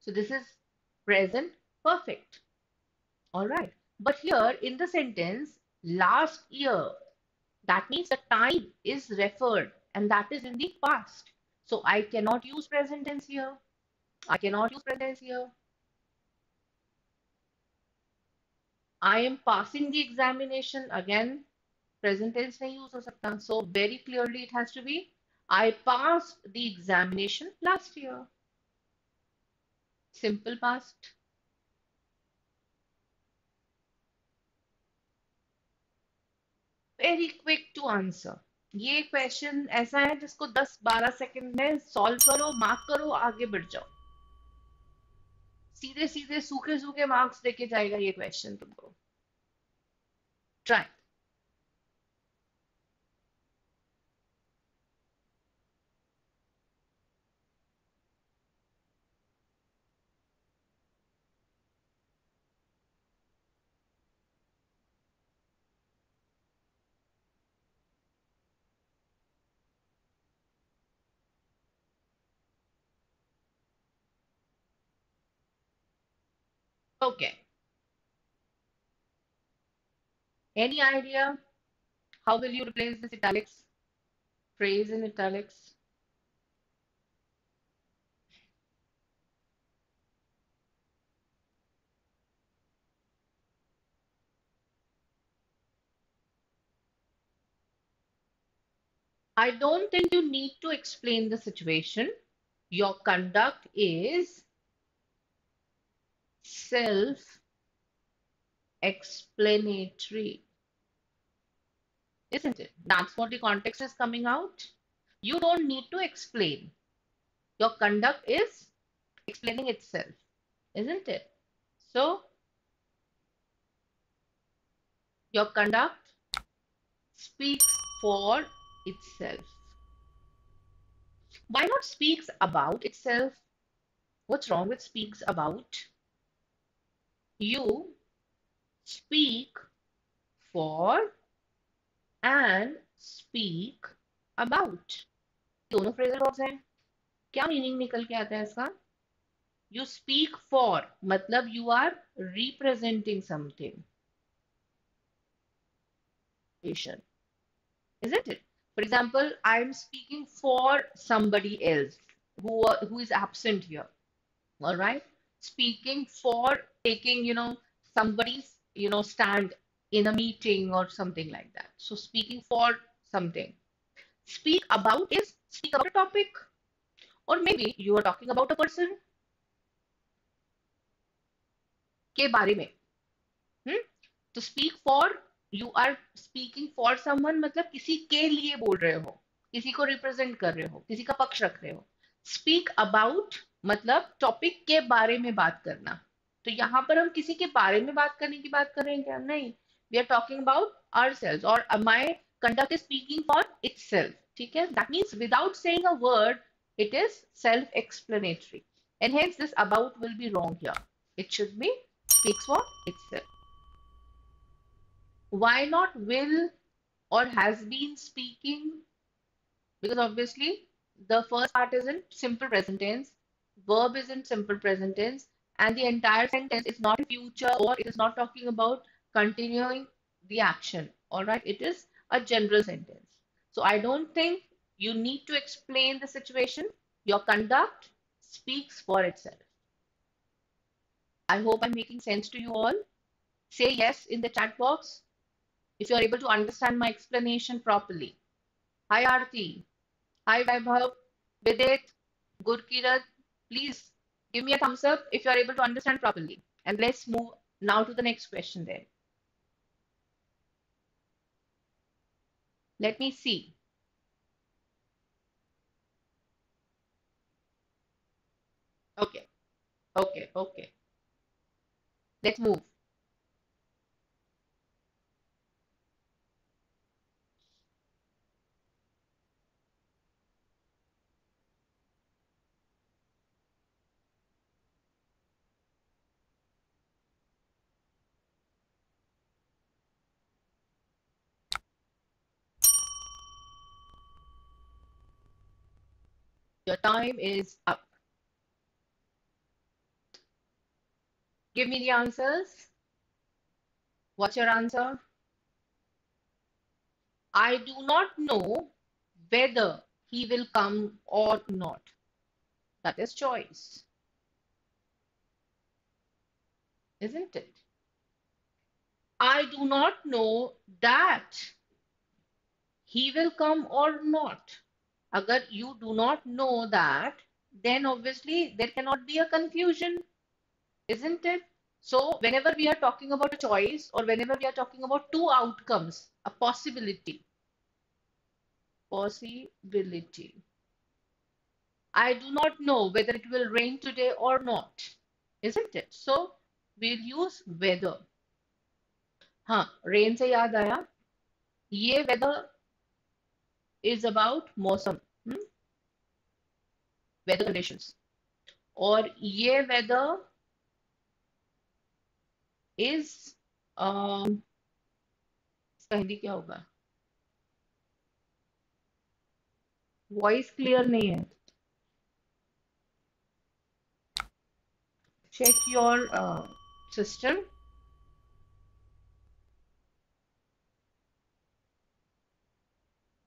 So this is present perfect. All right. But here in the sentence, last year, that means the time is referred and that is in the past. So I cannot use present tense here. I cannot use present tense here. I am passing the examination again. Present tense नहीं use हो सकता. So very clearly it has to be I pass the examination last year simple past very quick to answer ये question ऐसा है जिसको 10-12 second में solve करो mark करो, आगे बढ़ जाओ. सीधे सीधे सूखे सूखे मार्क्स देके जाएगा ये क्वेश्चन तुमको. Try Okay. Any idea how will you replace this italics phrase in italics? I don't think you need to explain the situation. Your conduct is self-explanatory, isn't it? That's what the context is coming out. You don't need to explain. Your conduct is explaining itself, isn't it? So, your conduct speaks for itself. Why not speaks about itself? What's wrong with speaks about? You speak for and speak about. दोनों phrasal verbs हैं क्या meaning निकल के आता है इसका you speak for मतलब you are representing something isn't it for example i'm speaking for somebody else who who is absent here all right speaking for taking you know somebody's you know stand in a meeting or something like that so speaking for something speak about is speak about a topic or maybe you are talking about a person के बारे में हम्म तो speak for you are speaking for someone मतलब किसी के लिए बोल रहे हो किसी को रिप्रेजेंट कर रहे हो किसी का पक्ष रख रहे हो स्पीक अबाउट मतलब टॉपिक के बारे में बात करना तो यहाँ पर हम किसी के बारे में बात करने की बात कर रहे हैं क्या? नहीं। We are talking about our sales और my conduct is speaking for itself ठीक है? That means without saying word it is self explanatory and hence this about will be wrong here it should be speaks for itself why not will और has been speaking because obviously the first part is in simple present tense verb is in simple present tense and the entire sentence is not future or it is not talking about continuing the action. All right? It is a general sentence. So i don't think you need to explain the situation. Your conduct speaks for itself. I hope i'm making sense to you all. Say yes in the chat box. If you're able to understand my explanation properly. Hi arti hi vaibhav. Vidit. Gurkirat please give me a thumbs up if you're able to understand properly. And let's move now to the next question there. Let me see. Okay, okay, okay. Let's move. Your time is up. Give me the answers. What's your answer? I do not know whether he will come or not. That is choice. Isn't it? I do not know that he will come or not agar you do not know that, then obviously there cannot be a confusion, isn't it? So whenever we are talking about a choice or whenever we are talking about two outcomes, a possibility, possibility. I do not know whether it will rain today or not, isn't it? So we'll use whether. हाँ rain से याद आया ये weather. is about मौसम हम्म, weather conditions और ये weather is Hindi क्या होगा? वॉइस क्लियर नहीं है। Check your uh,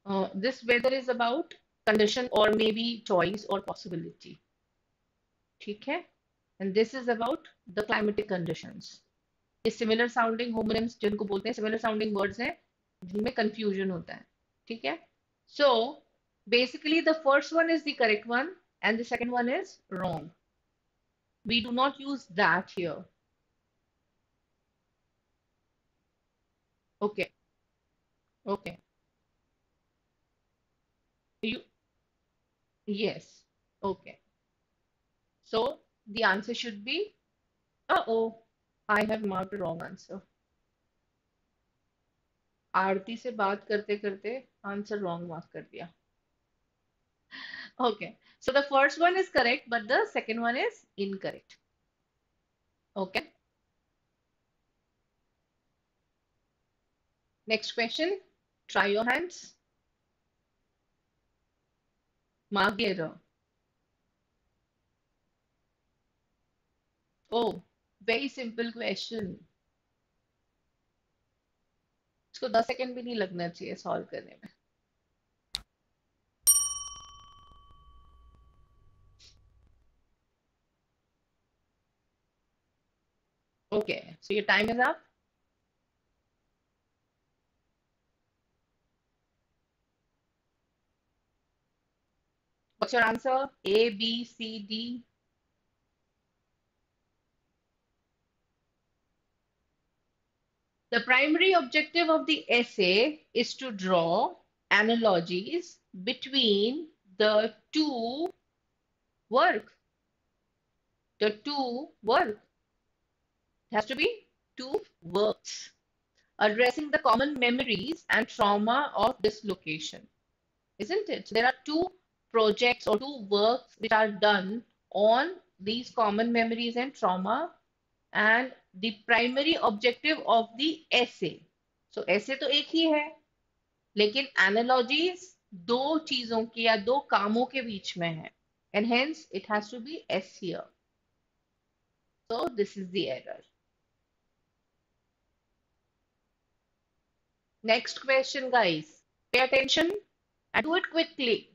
Uh, this whether is about condition or maybe choice or possibility. Okay? And this is about the climatic conditions. A similar sounding homonyms, bolte hai, similar sounding words, there is confusion. Hota hai. Hai? So, basically the first one is the correct one and the second one is wrong. We do not use that here. Okay. Okay. You yes okay so the answer should be, uh-oh, I have marked wrong answer. Aarti से बात करते करते answer wrong mark कर दिया okay so the first one is correct but the second one is incorrect okay next question try your hands मागेर ओ very simple question इसको दस second भी नहीं लगना चाहिए सॉल्व करने में. ओके सो ये time is up What's your answer? A, B, C, D? The primary objective of the essay is to draw analogies between the two work. The two work. It has to be two works addressing the common memories and trauma of dislocation. Isn't it? There are two projects or two works which are done on these common memories and trauma and the primary objective of the essay. So essay तो एक ही है लेकिन analogies दो चीज़ों के या दो कामों के बीच में है and hence it has to be S here. So this is the error. Next question guys. Pay attention and do it quickly.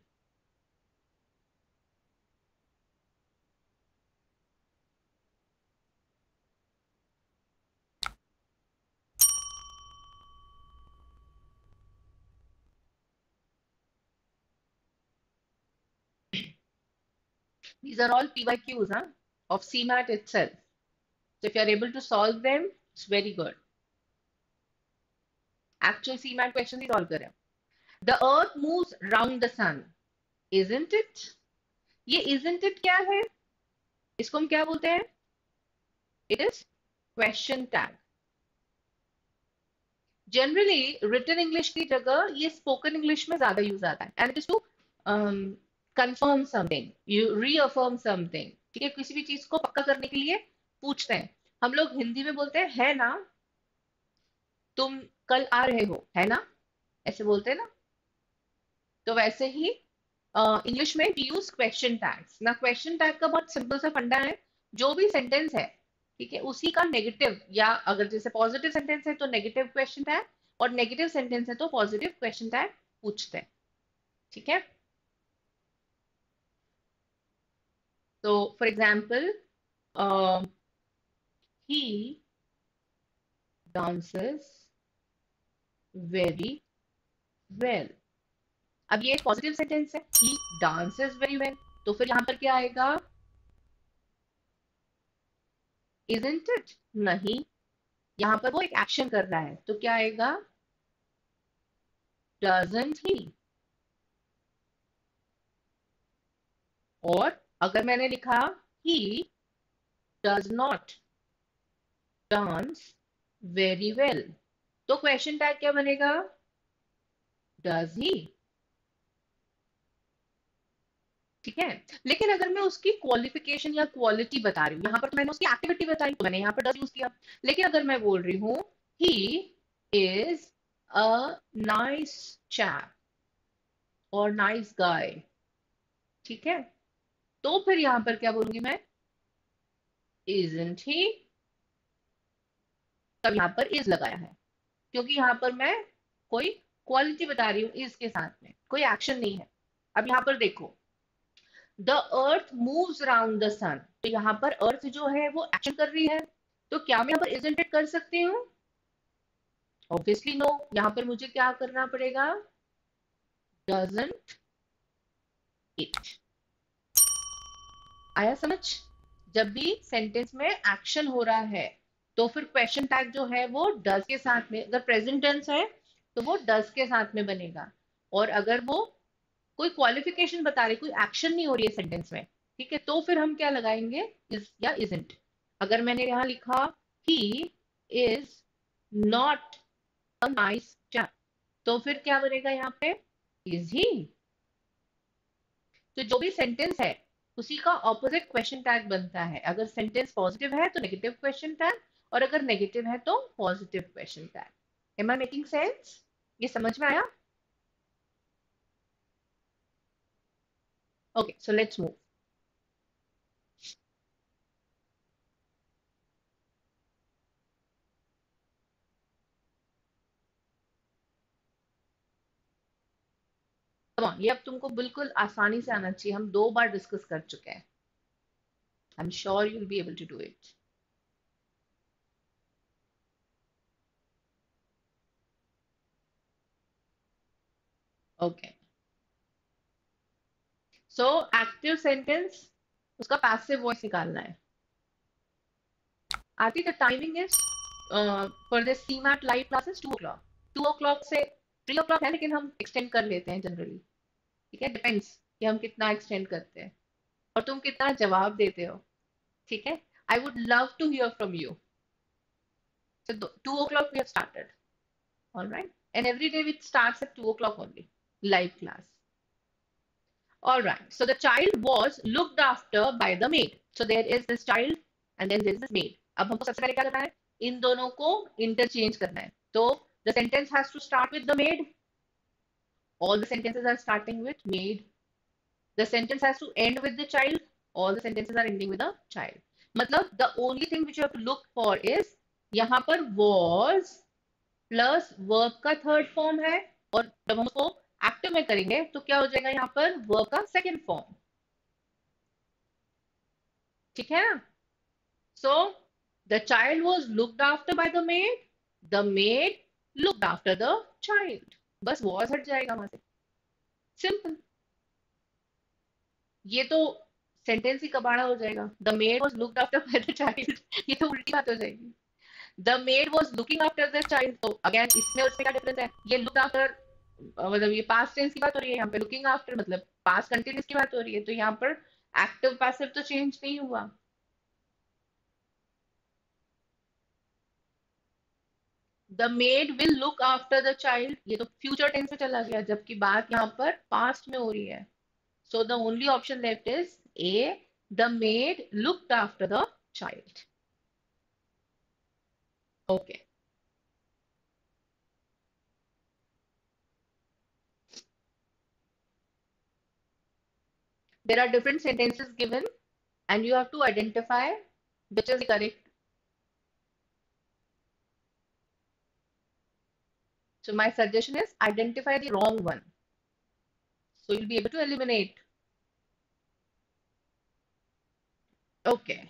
These are all PYQs huh, of CMAT itself. So if you are able to solve them, it's very good. Actual CMAT questions all करें. The earth moves round the sun. Isn't it? ये isn't it क्या है? इसको हम क्या बोलते हैं? It is question tag. Generally, written English की जगह ये spoken English में ज़्यादा use आता है. And it is to um, confirm you reaffirm something. ठीक है? किसी भी चीज़ को पक्का करने के लिए पूछते हैं। हम लोग हिंदी में बोलते हैं है ना? तुम कल आ रहे हो है ना? ऐसे बोलते हैं ना? तो वैसे ही इंग्लिश में यूज़ क्वेश्चन टैग्स ना क्वेश्चन टैग का बहुत सिंपल सा फंडा है। जो भी सेंटेंस है ठीक है? उसी का नेगेटिव या अगर जैसे पॉजिटिव सेंटेंस है तो नेगेटिव क्वेश्चन टैग और नेगेटिव सेंटेंस है तो पॉजिटिव क्वेश्चन टैग पूछते हैं। ठीक है? So, for example, uh, he dances very well. अब ये पॉजिटिव सेंटेंस है. ही डांसेस वेरी वेल तो फिर यहाँ पर क्या आएगा? इजेंट इट नहीं. यहाँ पर वो एक एक्शन कर रहा है. तो क्या आएगा? डजेंट ही और अगर मैंने लिखा he does not dance very well तो क्वेश्चन टैग क्या बनेगा? डज ही ठीक है? लेकिन अगर मैं उसकी क्वालिफिकेशन या क्वालिटी बता रही हूँ, यहाँ पर तो मैंने उसकी एक्टिविटी बताई तो मैंने यहाँ पर डज यूज़ किया। लेकिन अगर मैं बोल रही हूँ he is a nice chap और नाइस गाय ठीक है? तो फिर यहाँ पर क्या बोलूँगी मैं? इजेंट ही तब यहाँ पर इज़ लगाया है। क्योंकि यहाँ पर मैं कोई क्वालिटी बता रही हूँ इज़ के साथ में। कोई एक्शन नहीं है। अब यहाँ पर देखो। The earth moves around the sun तो यहाँ पर अर्थ जो है, वो एक्शन कर रही है। तो क्या मैं यहाँ पर इजेंट कर सकती हूँ? ऑब्वियसली नो यहाँ पर मुझे क्या करना पड़ेगा? डजेंट इट आया समझ? जब भी सेंटेंस में एक्शन हो रहा है तो फिर क्वेश्चन टैग जो है वो डज के साथ में, अगर प्रेजेंट टेंस है तो वो डज के साथ में बनेगा। और अगर वो कोई क्वालिफिकेशन बता रही, कोई एक्शन नहीं हो रही है सेंटेंस में, ठीक है तो फिर हम क्या लगाएँगे? इज़ या इजेंट अगर मैंने यहाँ लिखा he is not a nice chap तो फिर क्या बनेगा यहाँ पे? इज़ ही तो जो भी सेंटेंस है उसी का ऑपोजिट क्वेश्चन टैग बनता है। अगर सेंटेंस पॉजिटिव है तो नेगेटिव क्वेश्चन टैग और अगर नेगेटिव है तो positive question tag am I making sense ये समझ में आया? ओके सो लेट्स मूव ये अब तुमको बिल्कुल आसानी से आना चाहिए। हम दो बार डिस्कस कर चुके हैं। I am sure you will be able to do it okay so active sentence उसका पैसिव वॉइस निकालना है। आती the timing is for this CMAT live classes two o'clock two o'clock से थ्री ओ क्लॉक है, लेकिन हम extend कर लेते हैं जनरली ठीक है? डिपेंड्स कि हम कितना एक्सटेंड करते हैं। और तुम कितना जवाब देते हो। ठीक है? I would love to hear from you so two o'clock we started all right and every day with start at two o'clock only live class All right. So, the child was looked after by the maid. So, there is this child and then there is this अब हमको सबसे पहले क्या करना है? इन दोनों को interchange करना है. तो the sentence has to start with the maid. All the sentences are starting with maid. The sentence has to end with the child. All the sentences are ending with a child. मतलब the only thing which you have to look for is यहाँ पर was plus verb का third form है और जब हम उसको active में करेंगे तो क्या हो जाएगा यहाँ पर वर्ब का सेकेंड फॉर्म ठीक है ना so the child was looked after by the maid the maid looked after the child बस वॉज़ हट जाएगा वहाँ से। सिंपल ये तो सेंटेंस ही कबाड़ा हो जाएगा। The maid was looked after by the child ये तो उल्टी बात हो जाएगी। The maid was looking after the child तो अगेन इसमें उसमें क्या डिफरेंस है? ये लुक आफ्टर मतलब ये पास्ट टेंस की बात हो रही है यहाँ पे। लुकिंग आफ्टर मतलब पास्ट कंटिन्यूस की बात हो रही है। तो यहाँ पर एक्टिव पैसिव तो चेंज नहीं हुआ। The maid will look after the child ये तो फ्यूचर टेंस में चला गया, जबकि बात यहाँ पर पास्ट में हो रही है। So the only option left is A the maid looked after the child okay there are different sentences given and you have to identify which is correct. So my suggestion is identify the wrong one. So you'll be able to eliminate. Okay.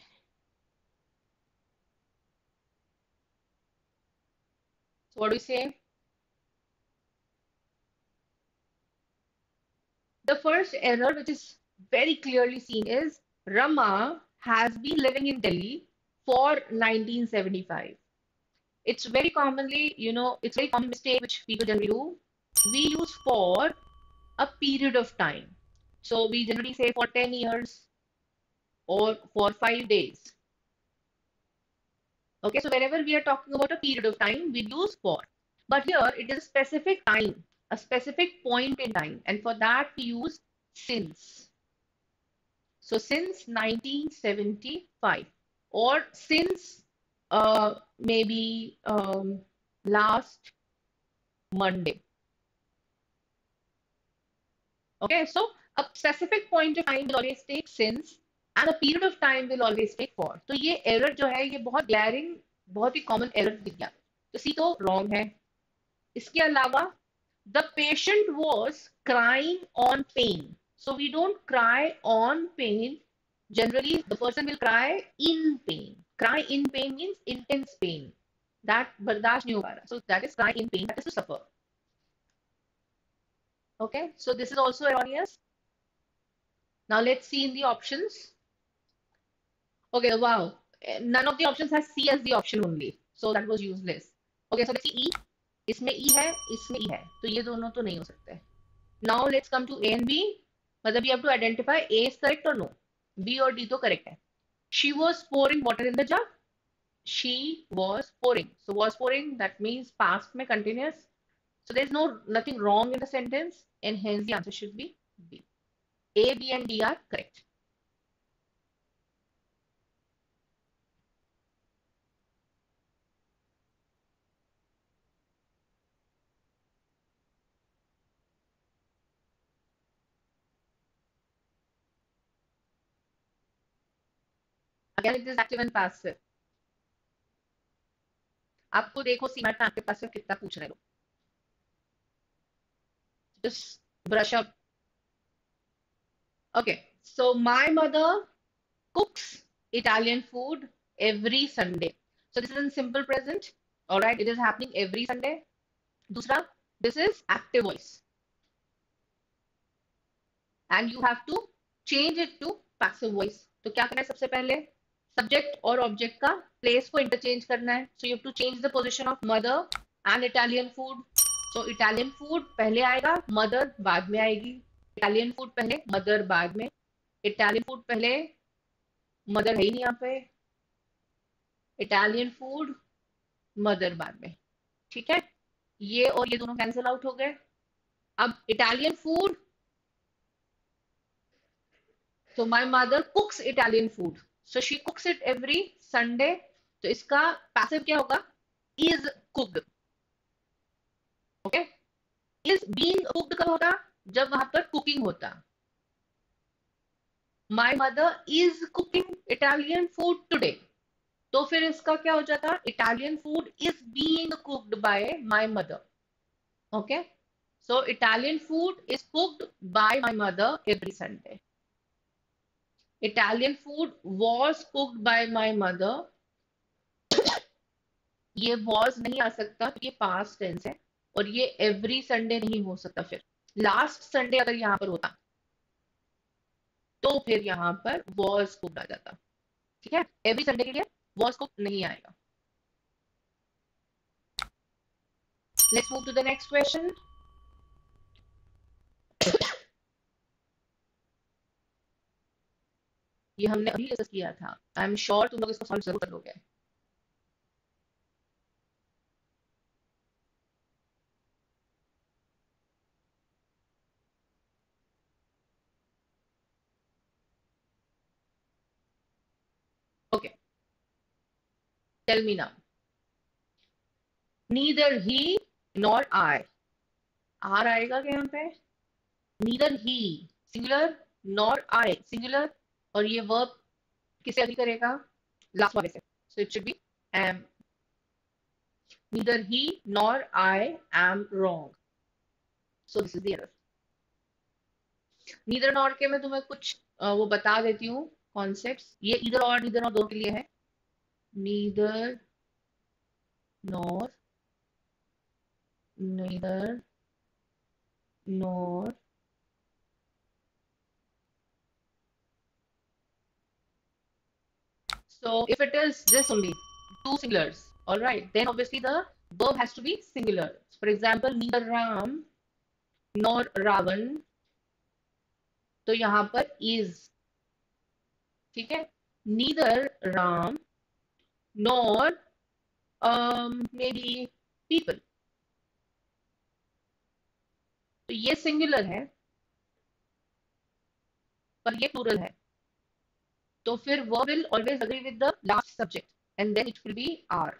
So what do we say? The first error which is very clearly seen is Rama has been living in Delhi for 1975. It's very commonly, you know, it's a very common mistake which people generally do. We use for a period of time. So we generally say for 10 years or for 5 days. Okay, so whenever we are talking about a period of time, we use for. But here it is a specific time, a specific point in time. And for that we use since. So since 1975 or since uh, maybe um, last Monday. Okay, so a specific point of time will always take since and a period of time will always take for. So ये error जो है ये बहुत glaring बहुत ही common error दिख गया तो सी तो रॉन्ग है इसके अलावा the patient was crying on pain so we don't cry on pain generally the person will cry in pain cry in pain means intense pain that bardasht nahi hoga so that is cry in pain that is to suffer okay so this is also erroneous now let's see in the options okay wow none of the options has c as the option only so that was useless okay so let's see e इसमें ई है इसमें ई है तो ये दोनों तो नहीं हो सकते now let's come to A and B मतलब you have to identify A is correct और नो बी और डी तो करेक्ट है She was pouring water in the jug. She was pouring. So was pouring, that means past may continuous. So there's no nothing wrong in the sentence and hence the answer should be B. A, B and D are correct. अगर it is active and passive आपको देखो सीमेंट आपके पास कितना पूछ रहे हो। Brush up okay so my mother cooks Italian food every Sunday so this is in simple present और right it is happening every Sunday दूसरा this is active voice and you have to change it to passive voice तो क्या करें सबसे पहले? Subject और object का place को इंटरचेंज करना है. So you to change the position of mother and Italian food so Italian food पहले आएगा मदर बाद में आएगी. इटालियन फ़ूड पहले मदर बाद में. इटालियन फ़ूड पहले मदर है ही नहीं यहाँ पे. इटालियन फ़ूड मदर बाद में. ठीक है? ये और ये दोनों कैंसिल आउट हो गए. अब इटालियन फ़ूड तो my mother cooks Italian food so she cooks it every Sunday तो इसका पैसिव क्या होगा? Is cooked okay is being cooked कब होता? जब वहाँ पर कुकिंग होता। My mother is cooking Italian food today तो फिर इसका क्या हो जाता? Italian food is being cooked by my mother okay so Italian food is cooked by my mother every Sunday Italian food was cooked by my mother ये was नहीं आ सकता ये पास्ट टेंस है और ये एवरी संडे नहीं हो सकता फिर। लास्ट संडे अगर यहाँ पर होता तो फिर यहाँ पर वॉज़ कुक आ जाता। ठीक है? एवरी संडे के लिए वॉज़ कुक नहीं आएगा। Let's move to the next question ये हमने अभी डिस्कस किया था आई एम श्योर तुम लोग इसको सॉल्व ज़रूर कर लोगे okay tell me now neither he nor i r आएगा क्या यहाँ पे neither he singular nor i singular और ये वर्ब किसे अभी करेगा? लास्ट वाले से। So it should be am neither he nor I am wrong so this is the error neither nor के मैं तुम्हें कुछ वो बता देती हूँ कॉन्सेप्ट्स ये इधर और इधर और दो के लिए है। Neither nor neither nor So if it is this only, two singulars, all right, then obviously the verb has to be singular. For example, neither Ram nor Ravan. तो यहाँ पर is ठीक है neither Ram nor um, maybe people. तो ये singular है पर ये प्लूरल है तो फिर वो will always agree with the last subject and then it will be are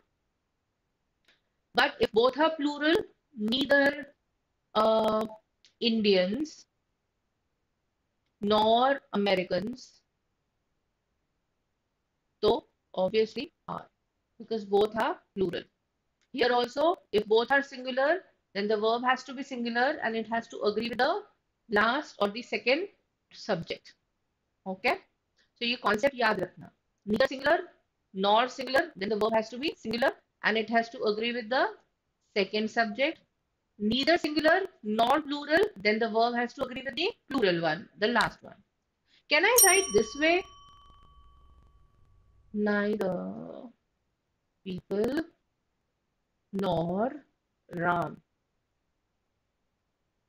but if both are plural neither Indians nor Americans तो obviously are because both are plural. Here also, if both are singular, then the verb has to be singular and it has to agree with the last or the second subject. Okay? So you concept rakhna. Neither singular nor singular, then the verb has to be singular and it has to agree with the second subject. Neither singular nor plural, then the verb has to agree with the plural one, the last one. Can I write this way? Neither people nor Ram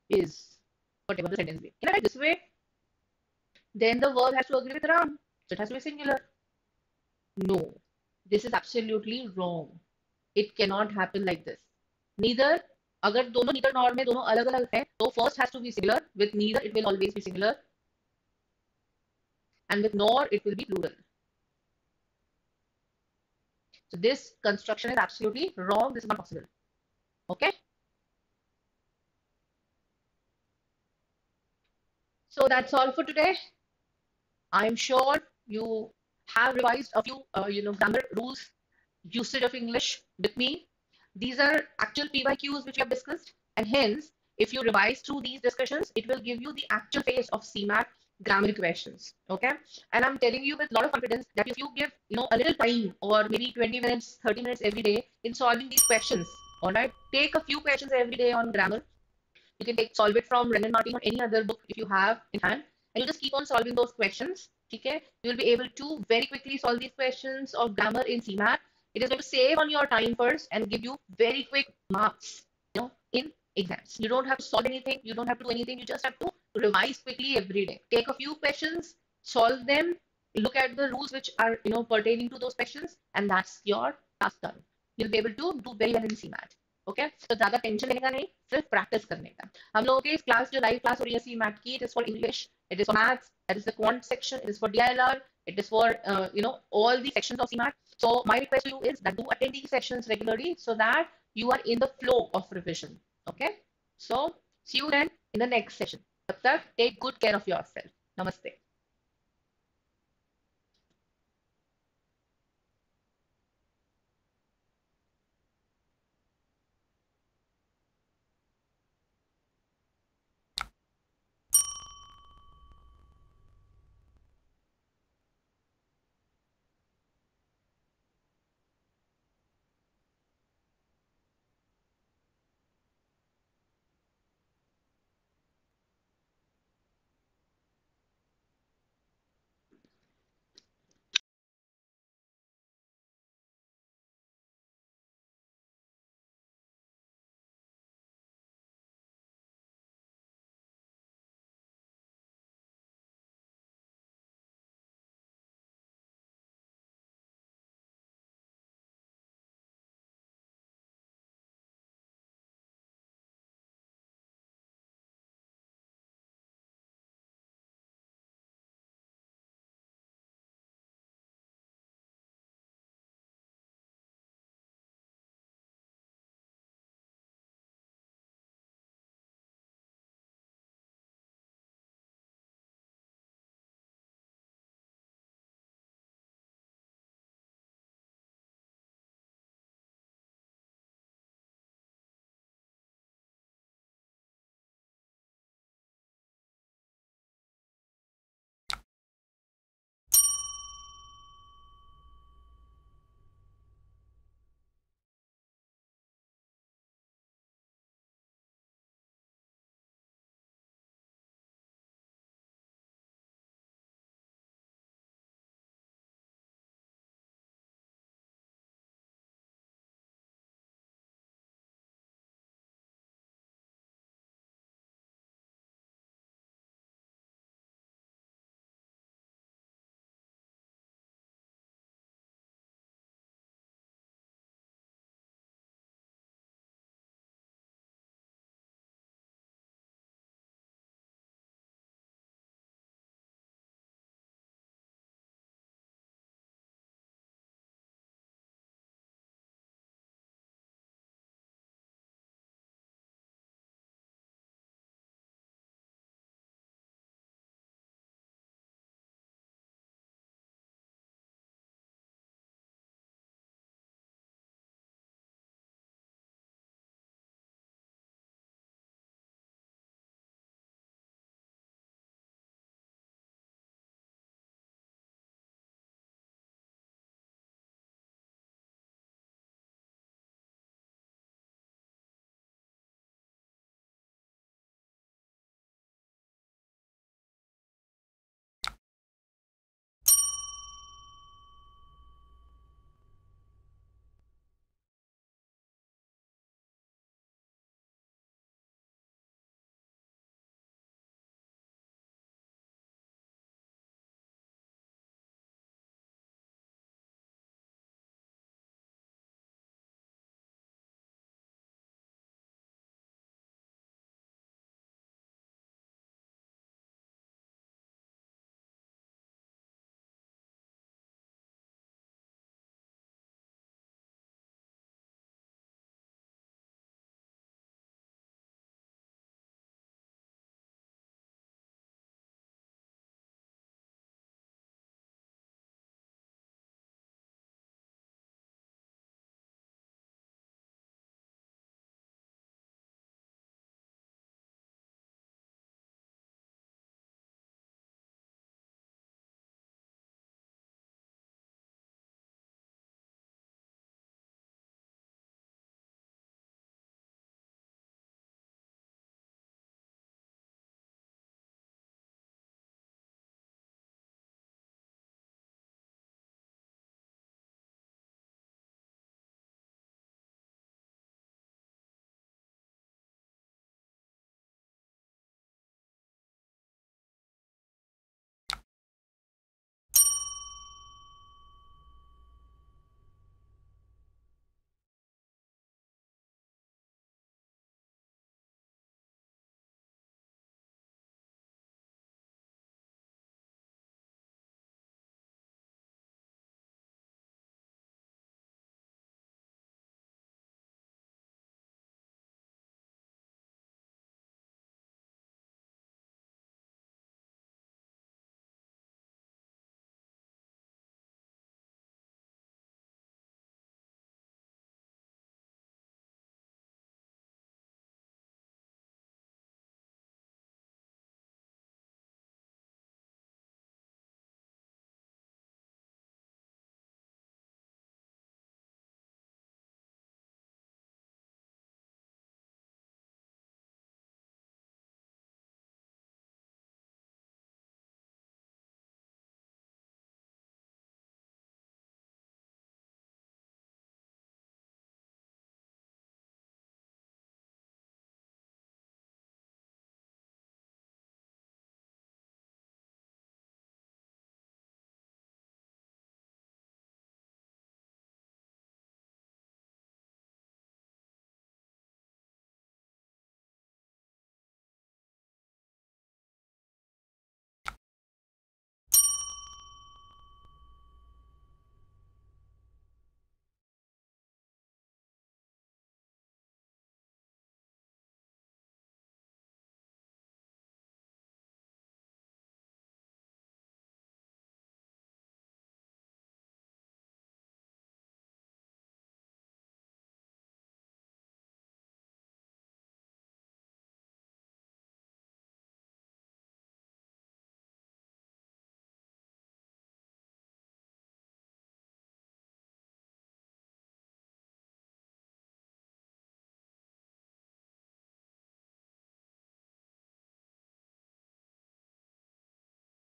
is whatever the sentence be. Can I write this way? Then the verb has to agree with Ram. So it has to be singular. No, this is absolutely wrong. It cannot happen like this. Neither अगर दोनों neither nor में दोनों अलग अलग है तो first has to be singular with neither it will always be singular and with nor it will be plural so this construction is absolutely wrong this is not possible okay so that's all for today i'm sure you have revised a few uh, you know grammar rules usage of english with me these are actual PYQs which we have discussed and hence if you revise through these discussions, it will give you the actual face of CMAT grammar questions. Okay. And I'm telling you with a lot of confidence that if you give, you know, a little time or maybe 20 minutes, 30 minutes every day in solving these questions, all right, take a few questions every day on grammar. You can take solve it from Wren and Martin or any other book if you have in hand, and you just keep on solving those questions Okay, you will be able to very quickly solve these questions of grammar in CMAT it is going to save on your time first and give you very quick marks, you know, in exams. You don't have to solve anything. You don't have to do anything. You just have to revise quickly every day. Take a few questions, solve them, look at the rules which are, you know, pertaining to those questions, and that's your task done. You'll be able to do very well in CMAT. Okay तो ज्यादा tension लेने का नहीं सिर्फ practice करने का हम लोगों की क्लास जो लाइव क्लास हो रही है सी मैट की it is for English it is for maths. That is the quant section. It is for DILR. It is for, uh, you know, all the sections of CMAT. So my request to you is that do attend these sessions regularly so that you are in the flow of revision. Okay. So see you then in the next session. Take good care of yourself. Namaste.